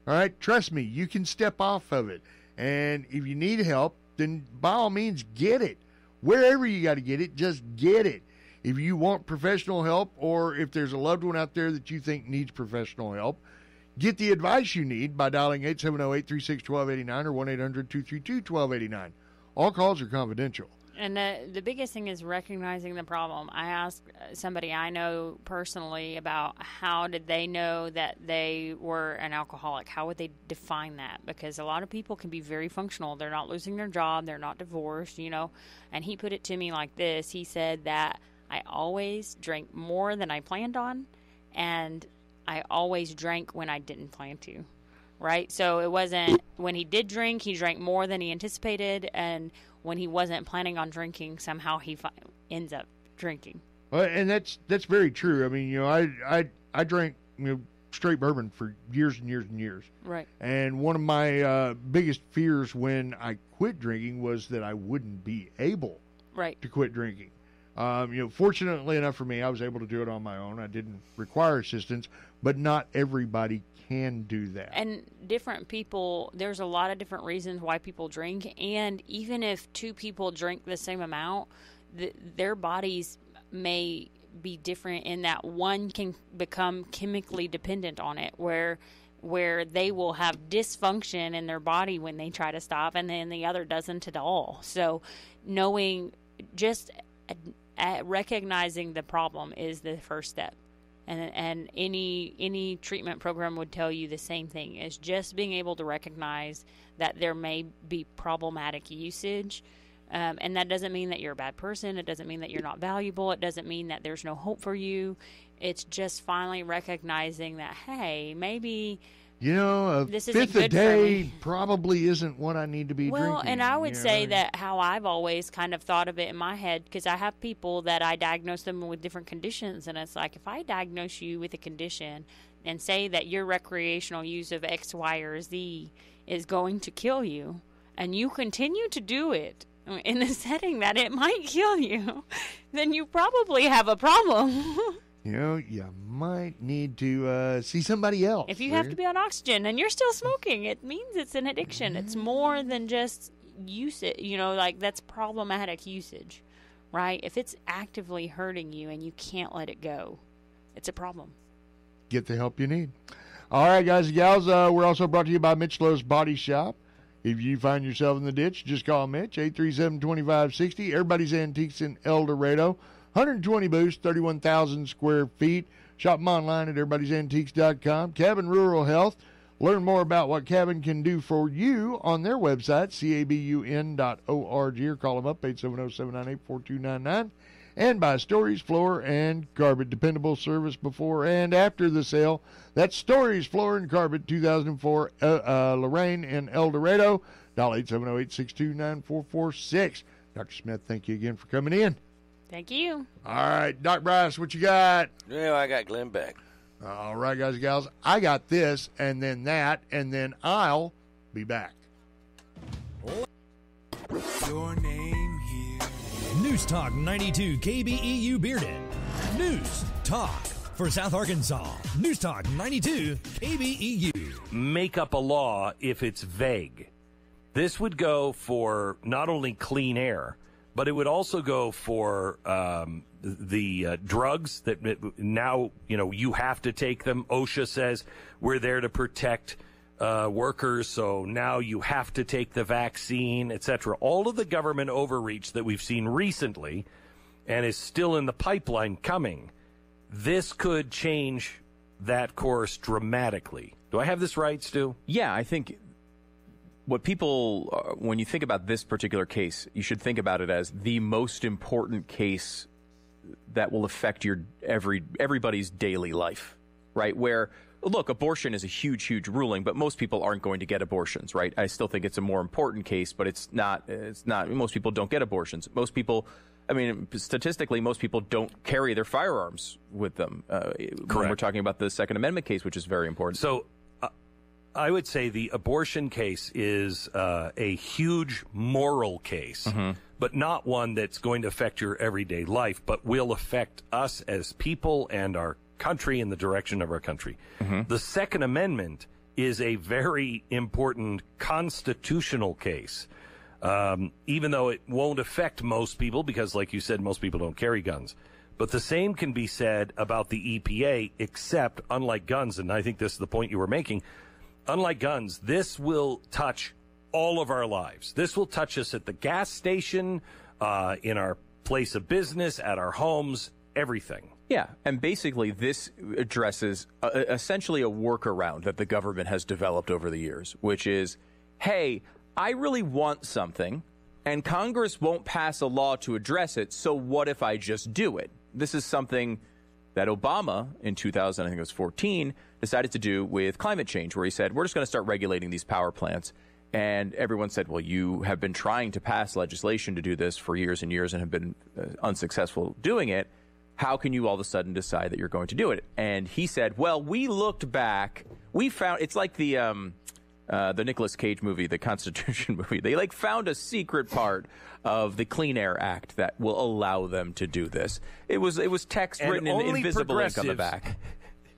All right, trust me, you can step off of it. And if you need help, then by all means get it. Wherever you got to get it, just get it. If you want professional help or if there's a loved one out there that you think needs professional help, get the advice you need by dialing 870-836-1289 or 1-800-232-1289. All calls are confidential. And the, the biggest thing is recognizing the problem. I asked uh, somebody I know personally about how did they know that they were an alcoholic? How would they define that? Because a lot of people can be very functional. They're not losing their job, they're not divorced, you know. And he put it to me like this He said that I always drank more than I planned on, and I always drank when I didn't plan to. Right? So it wasn't when he did drink, he drank more than he anticipated. And when he wasn't planning on drinking, somehow he fi- ends up drinking. Well, and that's that's very true. I mean, you know, I I I drank you know straight bourbon for years and years and years. Right. And one of my uh, biggest fears when I quit drinking was that I wouldn't be able Right. to quit drinking. Um, you know, fortunately enough for me, I was able to do it on my own. I didn't require assistance, but not everybody can do that. And different people, there's a lot of different reasons why people drink. And even if two people drink the same amount, th- their bodies may be different in that one can become chemically dependent on it, where where they will have dysfunction in their body when they try to stop, and then the other doesn't at all. So, knowing just recognizing the problem is the first step. And and any any treatment program would tell you the same thing is just being able to recognize that there may be problematic usage. Um, and that doesn't mean that you're a bad person. It doesn't mean that you're not valuable. It doesn't mean that there's no hope for you. It's just finally recognizing that hey maybe you know, a This fifth a day probably isn't what I need to be well, drinking. Well, and I would you say know? that how I've always kind of thought of it in my head because I have people that I diagnose them with different conditions, and it's like if I diagnose you with a condition and say that your recreational use of X, Y, or Z is going to kill you, and you continue to do it in the setting that it might kill you, then you probably have a problem. You know, you might need to uh, see somebody else. If you have to be on oxygen and you're still smoking, it means it's an addiction. It's more than just usage. You know, like that's problematic usage, right? If it's actively hurting you and you can't let it go, it's a problem. get the help you need. All right, guys and gals, uh, we're also brought to you by Mitch Lowe's Body Shop. If you find yourself in the ditch, just call Mitch, 837-2560. Everybody's Antiques in El Dorado. 120 booths, 31,000 square feet. Shop them online at everybody'santiques.com. Cabun Rural Health. Learn more about what Cabun can do for you on their website, cabun.org, or call them up, 870-798-4299 and by Stories Floor and Carpet. Dependable service before and after the sale. That's Stories Floor and Carpet 2004 uh, uh, Lorraine in El Dorado. Dial 870-862-9446. Dr. Smith, thank you again for coming in. Thank you. All right, Doc Bryce, what you got? Yeah, I got Glenn Beck. Uh, all right, guys and gals, I got this and then that, and then I'll be back. Your name here. News Talk 92 KBEU Bearden. News Talk for South Arkansas. News Talk 92 KBEU. make up a law if it's vague. This would go for not only clean air, but it would also go for um, the uh, drugs that now you know you have to take them. OSHA says we're there to protect uh, workers, so now you have to take the vaccine, etc. All of the government overreach that we've seen recently, and is still in the pipeline coming. This could change that course dramatically. Do I have this right, Stu? Yeah, I think what people, uh, when you think about this particular case, you should think about it as the most important case that will affect your every everybody's daily life, right? Where look, abortion is a huge, huge ruling, but most people aren't going to get abortions, right? I still think it's a more important case, but it's not. It's not. Most people don't get abortions. Most people. I mean, statistically, most people don't carry their firearms with them. Uh, when we're talking about the Second Amendment case, which is very important. So, I would say the abortion case is uh, a huge moral case, but not one that's going to affect your everyday life, but will affect us as people and our country and the direction of our country. The Second Amendment is a very important constitutional case. Um, even though it won't affect most people, because, like you said, most people don't carry guns. But the same can be said about the EPA, except unlike guns, and I think this is the point you were making, unlike guns, this will touch all of our lives. This will touch us at the gas station, uh, in our place of business, at our homes, everything. Yeah, and basically, this addresses uh, essentially a workaround that the government has developed over the years, which is hey, I really want something, and Congress won't pass a law to address it, so what if I just do it? This is something that Obama in 2000, I think it was 14, decided to do with climate change, where he said, we're just going to start regulating these power plants. And everyone said, well, you have been trying to pass legislation to do this for years and years and have been uh, unsuccessful doing it. How can you all of a sudden decide that you're going to do it? And he said, well, we looked back. We found it's like the. Um, uh, the Nicolas Cage movie, the Constitution movie. They like found a secret part of the Clean Air Act that will allow them to do this. It was it was text And written in invisible ink on the back.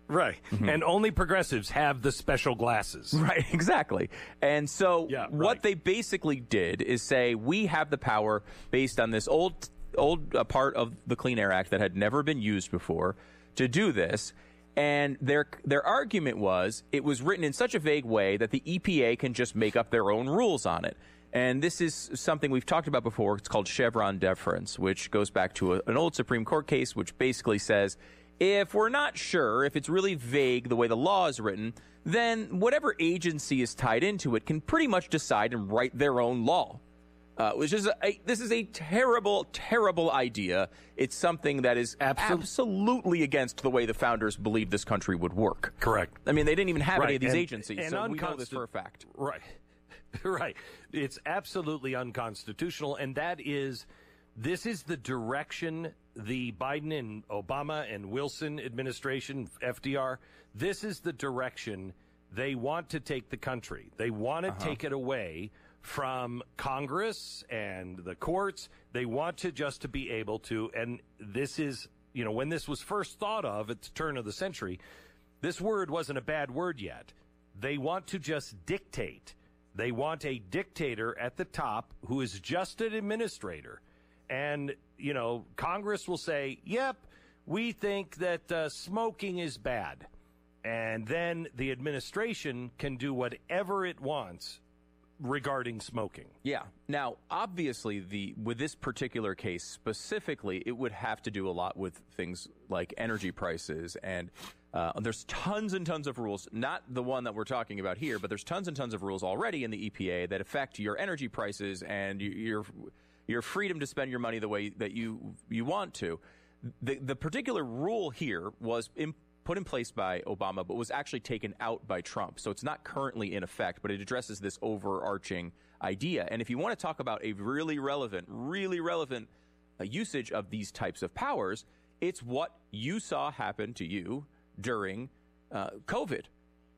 Right. And only progressives have the special glasses. Right, exactly. And so Yeah, what they basically did is say we have the power based on this old old uh, part of the Clean Air Act that had never been used before to do this. And their their argument was it was written in such a vague way that the EPA can just make up their own rules on it. And this is something we've talked about before. It's called Chevron deference, which goes back to a, an old Supreme Court case, which basically says if we're not sure, if it's really vague the way the law is written, then whatever agency is tied into it can pretty much decide and write their own law. Uh, which is a, a, this is a terrible, terrible idea. It's something that is absolutely against the way the founders believed this country would work. Correct. I mean, they didn't even have any of these and- agencies, and so we know this for a fact. Right. right. It's absolutely unconstitutional. And that is, this is the direction the Biden and Obama and Wilson administration, FDR, this is the direction they want to take the country. They want to uh-huh. take it away from Congress and the courts. They want to just to be able to, and this is, you know, when this was first thought of at the turn of the century, this word wasn't a bad word yet. They want to just dictate. They want a dictator at the top who is just an administrator. And, you know, Congress will say, yep, we think that uh, smoking is bad. And then the administration can do whatever it wants regarding smoking. Yeah. Now, obviously, the with this particular case specifically, it would have to do a lot with things like energy prices, and uh, there's tons and tons of rules. Not the one that we're talking about here, but there's tons and tons of rules already in the EPA that affect your energy prices and your your freedom to spend your money the way that you you want to. The the particular rule here was. In, put in place by Obama, but was actually taken out by Trump. So it's not currently in effect, but it addresses this overarching idea. And if you want to talk about a really relevant, really relevant uh, usage of these types of powers, it's what you saw happen to you during uh, COVID,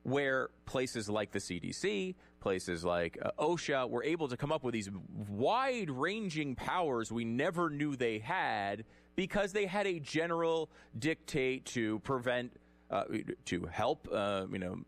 where places like the CDC, places like uh, OSHA were able to come up with these wide ranging powers we never knew they had because they had a general dictate to prevent, uh, to help, uh, you know,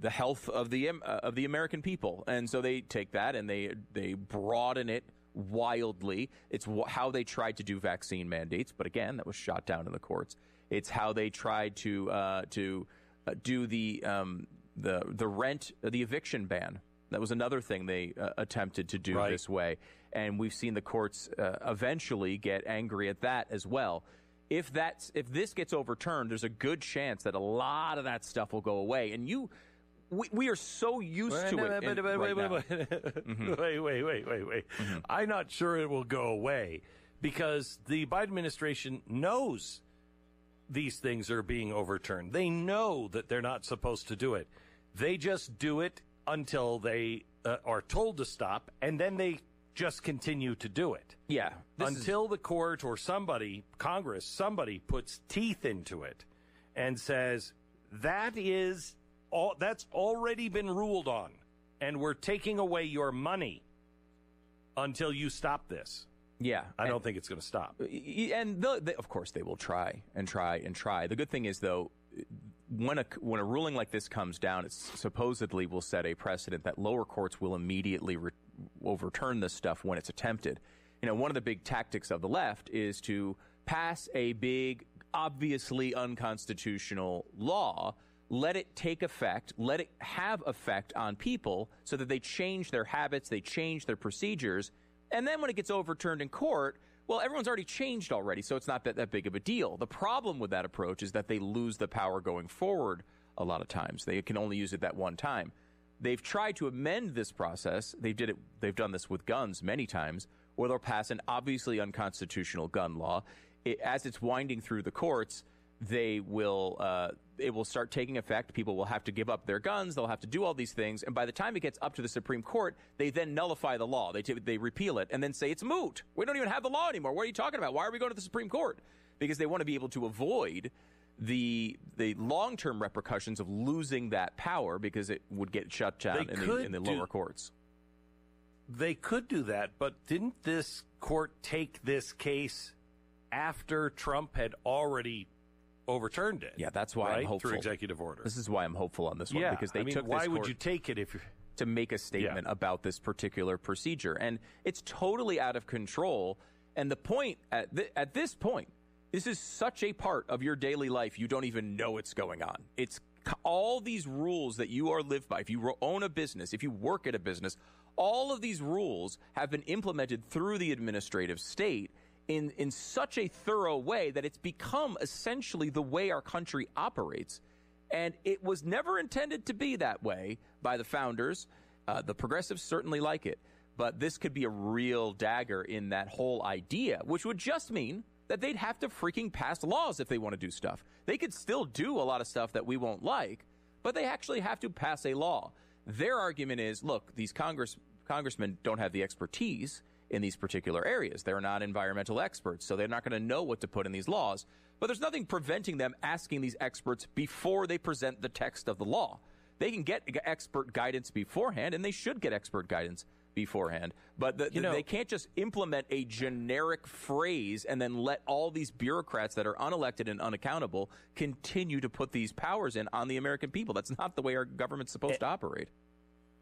the health of the uh, of the American people, and so they take that and they they broaden it wildly. It's how they tried to do vaccine mandates, but again, that was shot down in the courts. It's how they tried to uh, to uh, do the um, the the rent the eviction ban. That was another thing they uh, attempted to do Right. this way, and we've seen the courts uh, eventually get angry at that as well. If that's if this gets overturned, there's a good chance that a lot of that stuff will go away. And you, we, we are so used to it. in- Wait, wait, right wait, now. wait, wait, wait, wait, wait, wait. I'm not sure it will go away because the Biden administration knows these things are being overturned. They know that they're not supposed to do it. They just do it until they uh, are told to stop, and then they just continue to do it. Yeah, this is- until the court or somebody, Congress, somebody puts teeth into it and says that is all that's already been ruled on, and we're taking away your money until you stop this. Yeah, I don't think it's going to stop. And the, they, of course, they will try and try and try. The good thing is, though, when a when a ruling like this comes down, it supposedly will set a precedent that lower courts will immediately re- overturn this stuff when it's attempted. You know, one of the big tactics of the left is to pass a big, obviously unconstitutional law. Let it take effect, let it have effect on people so that they change their habits, they change their procedures, and then when it gets overturned in court, well, everyone's already changed already, so it's not that, that big of a deal. The problem with that approach is that they lose the power going forward a lot of times. They can only use it that one time. They've tried to amend this process. They did it. They've done this with guns many times, where they'll pass an obviously unconstitutional gun law. It, as it's winding through the courts, they will uh, it will start taking effect. People will have to give up their guns. They'll have to do all these things, and by the time it gets up to the Supreme Court, they then nullify the law. They t- they repeal it and then say it's moot. We don't even have the law anymore. What are you talking about? Why are we going to the Supreme Court? Because they want to be able to avoid the the long term repercussions of losing that power because it would get shut down in the, in the do- lower courts. They could do that, but didn't this court take this case after Trump had already overturned it? Yeah, that's why right? I'm hopeful. through executive order. This is why I'm hopeful on this one Yeah, because they I mean, took. why would you take it if you're to make a statement about this particular procedure, and it's totally out of control. And the point at th- at this point, this is such a part of your daily life you don't even know it's going on. It's all these rules that you are lived by. If you own a business, if you work at a business, all of these rules have been implemented through the administrative state in in such a thorough way that it's become essentially the way our country operates. And it was never intended to be that way by the founders. Uh, the progressives certainly like it. But this could be a real dagger in that whole idea, which would just mean that they'd have to freaking pass laws if they want to do stuff. They could still do a lot of stuff that we won't like, but they actually have to pass a law. Their argument is look, these Congress, congressmen don't have the expertise in these particular areas. They're not environmental experts, so they're not going to know what to put in these laws. But there's nothing preventing them asking these experts before they present the text of the law. They can get expert guidance beforehand, and they should get expert guidance beforehand. But the, You know- they can't just implement a generic phrase and then let all these bureaucrats that are unelected and unaccountable continue to put these powers in on the American people. That's not the way our government's supposed to operate.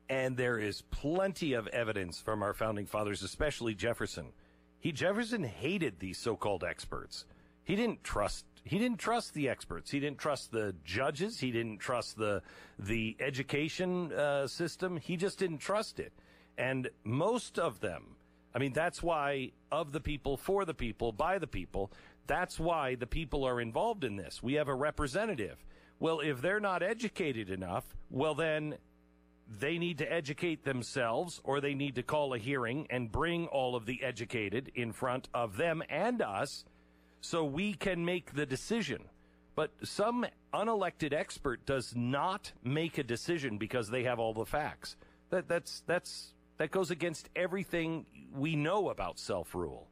And there is plenty of evidence from our founding fathers, especially Jefferson. He Jefferson hated these so-called experts. He didn't trust he didn't trust the experts. He didn't trust the judges. He didn't trust the the education uh, system. He just didn't trust it. And most of them, I mean, that's why of the people, for the people, by the people. That's why the people are involved in this. We have a representative. Well, if they're not educated enough, well then they need to educate themselves or they need to call a hearing and bring all of the educated in front of them and us so we can make the decision. But some unelected expert does not make a decision because they have all the facts. That that's that's that goes against everything we know about self-rule.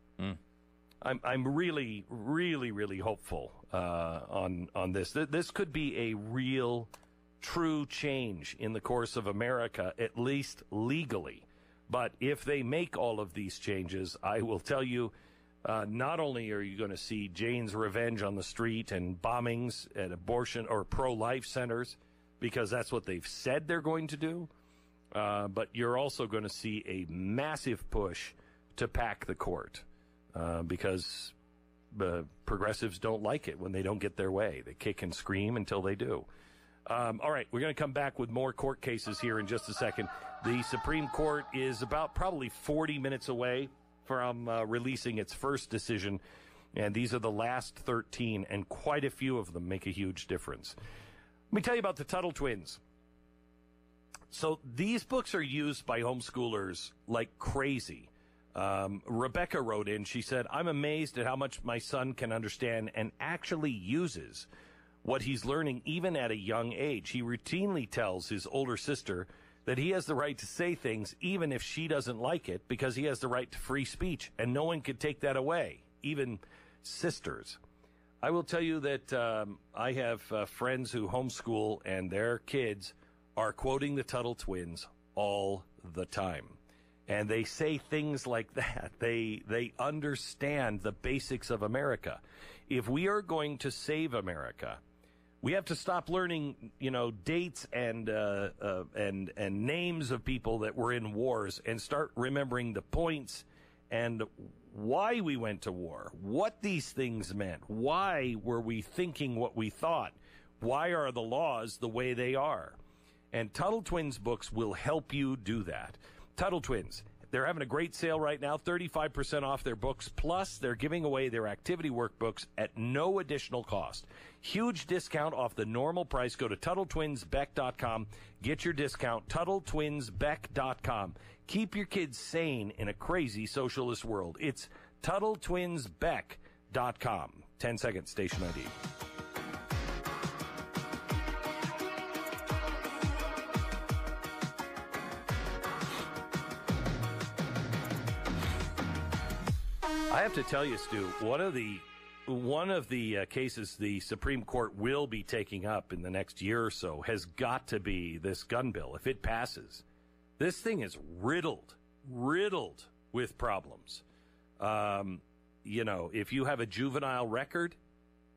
I'm I'm really really really hopeful uh, on on this. Th- This could be a real, true change in the course of America, at least legally. But if they make all of these changes, I will tell you, uh, not only are you going to see Jane's revenge on the street and bombings at abortion or pro-life centers, because that's what they've said they're going to do, uh, but you're also going to see a massive push to pack the court uh, because the progressives don't like it when they don't get their way. They kick and scream until they do. Um, all right, we're going to come back with more court cases here in just a second. The Supreme Court is about probably 40 minutes away from uh, releasing its first decision, and these are the last 13, and quite a few of them make a huge difference. Let me tell you about the Tuttle twins. So these books are used by homeschoolers like crazy. Um, Rebecca wrote in, she said, I'm amazed at how much my son can understand and actually uses what he's learning even at a young age. He routinely tells his older sister that he has the right to say things even if she doesn't like it because he has the right to free speech and no one can take that away, even sisters. I will tell you that um, I have uh, friends who homeschool, and their kids are quoting the Tuttle twins all the time. And they say things like that. They they understand the basics of America. If we are going to save America, we have to stop learning, you know, dates and uh, uh, and and names of people that were in wars, and start remembering the points and why we went to war, what these things meant, why were we thinking what we thought, why are the laws the way they are. And Tuttle Twins books will help you do that. Tuttle Twins, they're having a great sale right now, 35% off their books, plus they're giving away their activity workbooks at no additional cost. Huge discount off the normal price. Go to TuttleTwinsBeck.com. Get your discount, TuttleTwinsBeck.com. Keep your kids sane in a crazy socialist world. It's TuttleTwinsBeck.com. 10 seconds, station ID. I have to tell you, Stu, one of the one of the uh, cases the Supreme Court will be taking up in the next year or so has got to be this gun bill. If it passes, this thing is riddled, riddled with problems. Um, you know, if you have a juvenile record,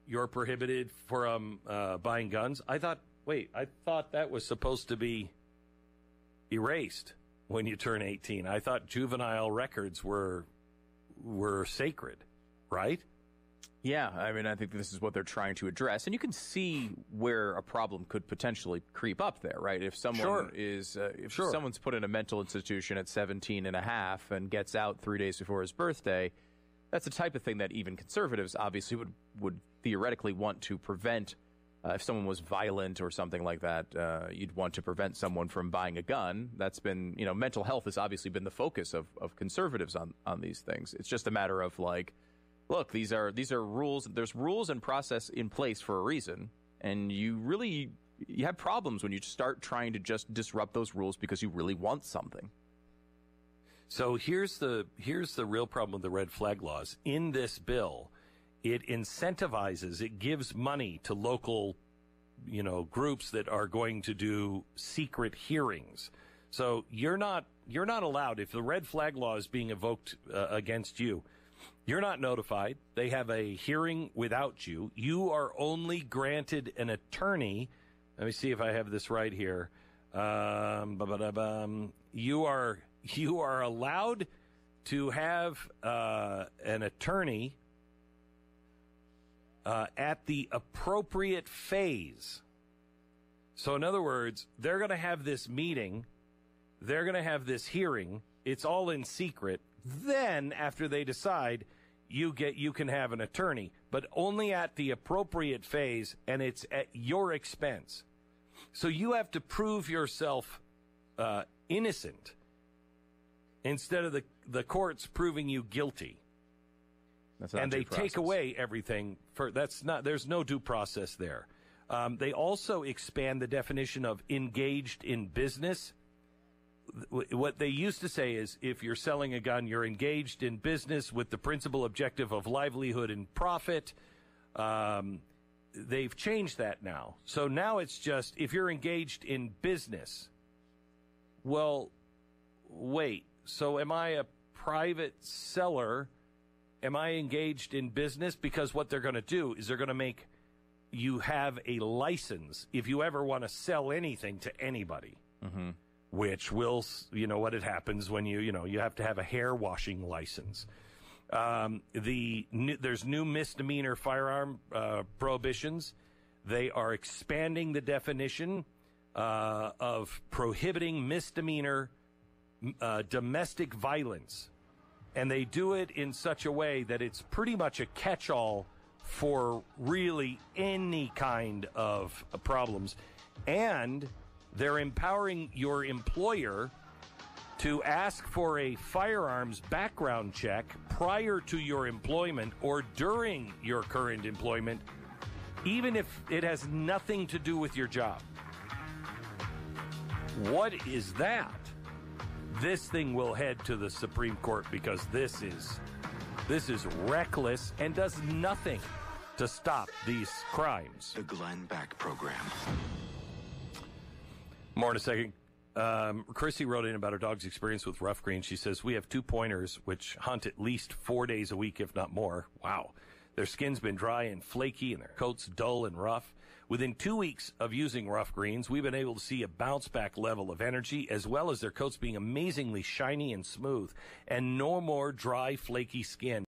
you're prohibited from uh, buying guns. I thought, wait, I thought that was supposed to be erased when you turn 18. I thought juvenile records were were sacred, right? Yeah, I mean, I think this is what they're trying to address, and you can see where a problem could potentially creep up there, right? If someone Sure. is, uh, if Sure. someone's put in a mental institution at 17 and a half and gets out three days before his birthday, that's the type of thing that even conservatives obviously would would theoretically want to prevent. Uh, if someone was violent or something like that, uh, you'd want to prevent someone from buying a gun. That's been, you know, mental health has obviously been the focus of, of conservatives on, on these things. It's just a matter of like, look, these are these are rules. There's rules and process in place for a reason, and you really you have problems when you start trying to just disrupt those rules because you really want something. So here's the here's the real problem with the red flag laws. In this bill, it incentivizes, it gives money to local, you know, groups that are going to do secret hearings. So you're not you're not allowed if the red flag law is being evoked uh, against you. You're not notified. They have a hearing without you. You are only granted an attorney. Let me see if I have this right here. Um, you are you are allowed to have uh, an attorney uh, at the appropriate phase. So, in other words, they're going to have this meeting, they're going to have this hearing. It's all in secret. Then, after they decide, you get you can have an attorney, but only at the appropriate phase, and it's at your expense. So you have to prove yourself uh, innocent instead of the the courts proving you guilty. And they take away everything for that's not there's no due process there. Um, they also expand the definition of engaged in business. What they used to say is if you're selling a gun, you're engaged in business with the principal objective of livelihood and profit. Um, they've changed that now. So now it's just if you're engaged in business. Well, wait. So am I a private seller? Am I engaged in business? Because what they're going to do is they're going to make you have a license if you ever want to sell anything to anybody. Mm-hmm. Which will, you know, what it happens when you, you know, you have to have a hair washing license. Um, the new, there's new misdemeanor firearm uh, prohibitions. They are expanding the definition uh, of prohibiting misdemeanor uh, domestic violence, and they do it in such a way that it's pretty much a catch-all for really any kind of problems, and they're empowering your employer to ask for a firearms background check prior to your employment or during your current employment, even if it has nothing to do with your job. What is that? This thing will head to the Supreme Court because this is this is reckless and does nothing to stop these crimes. The Glenn Beck Program. More in a second. Um, Chrissy wrote in about her dog's experience with Ruff Green. She says, We have two pointers which hunt at least four days a week, if not more. Wow. Their skin's been dry and flaky and their coats dull and rough. Within two weeks of using Ruff Greens, we've been able to see a bounce back level of energy as well as their coats being amazingly shiny and smooth and no more dry, flaky skin.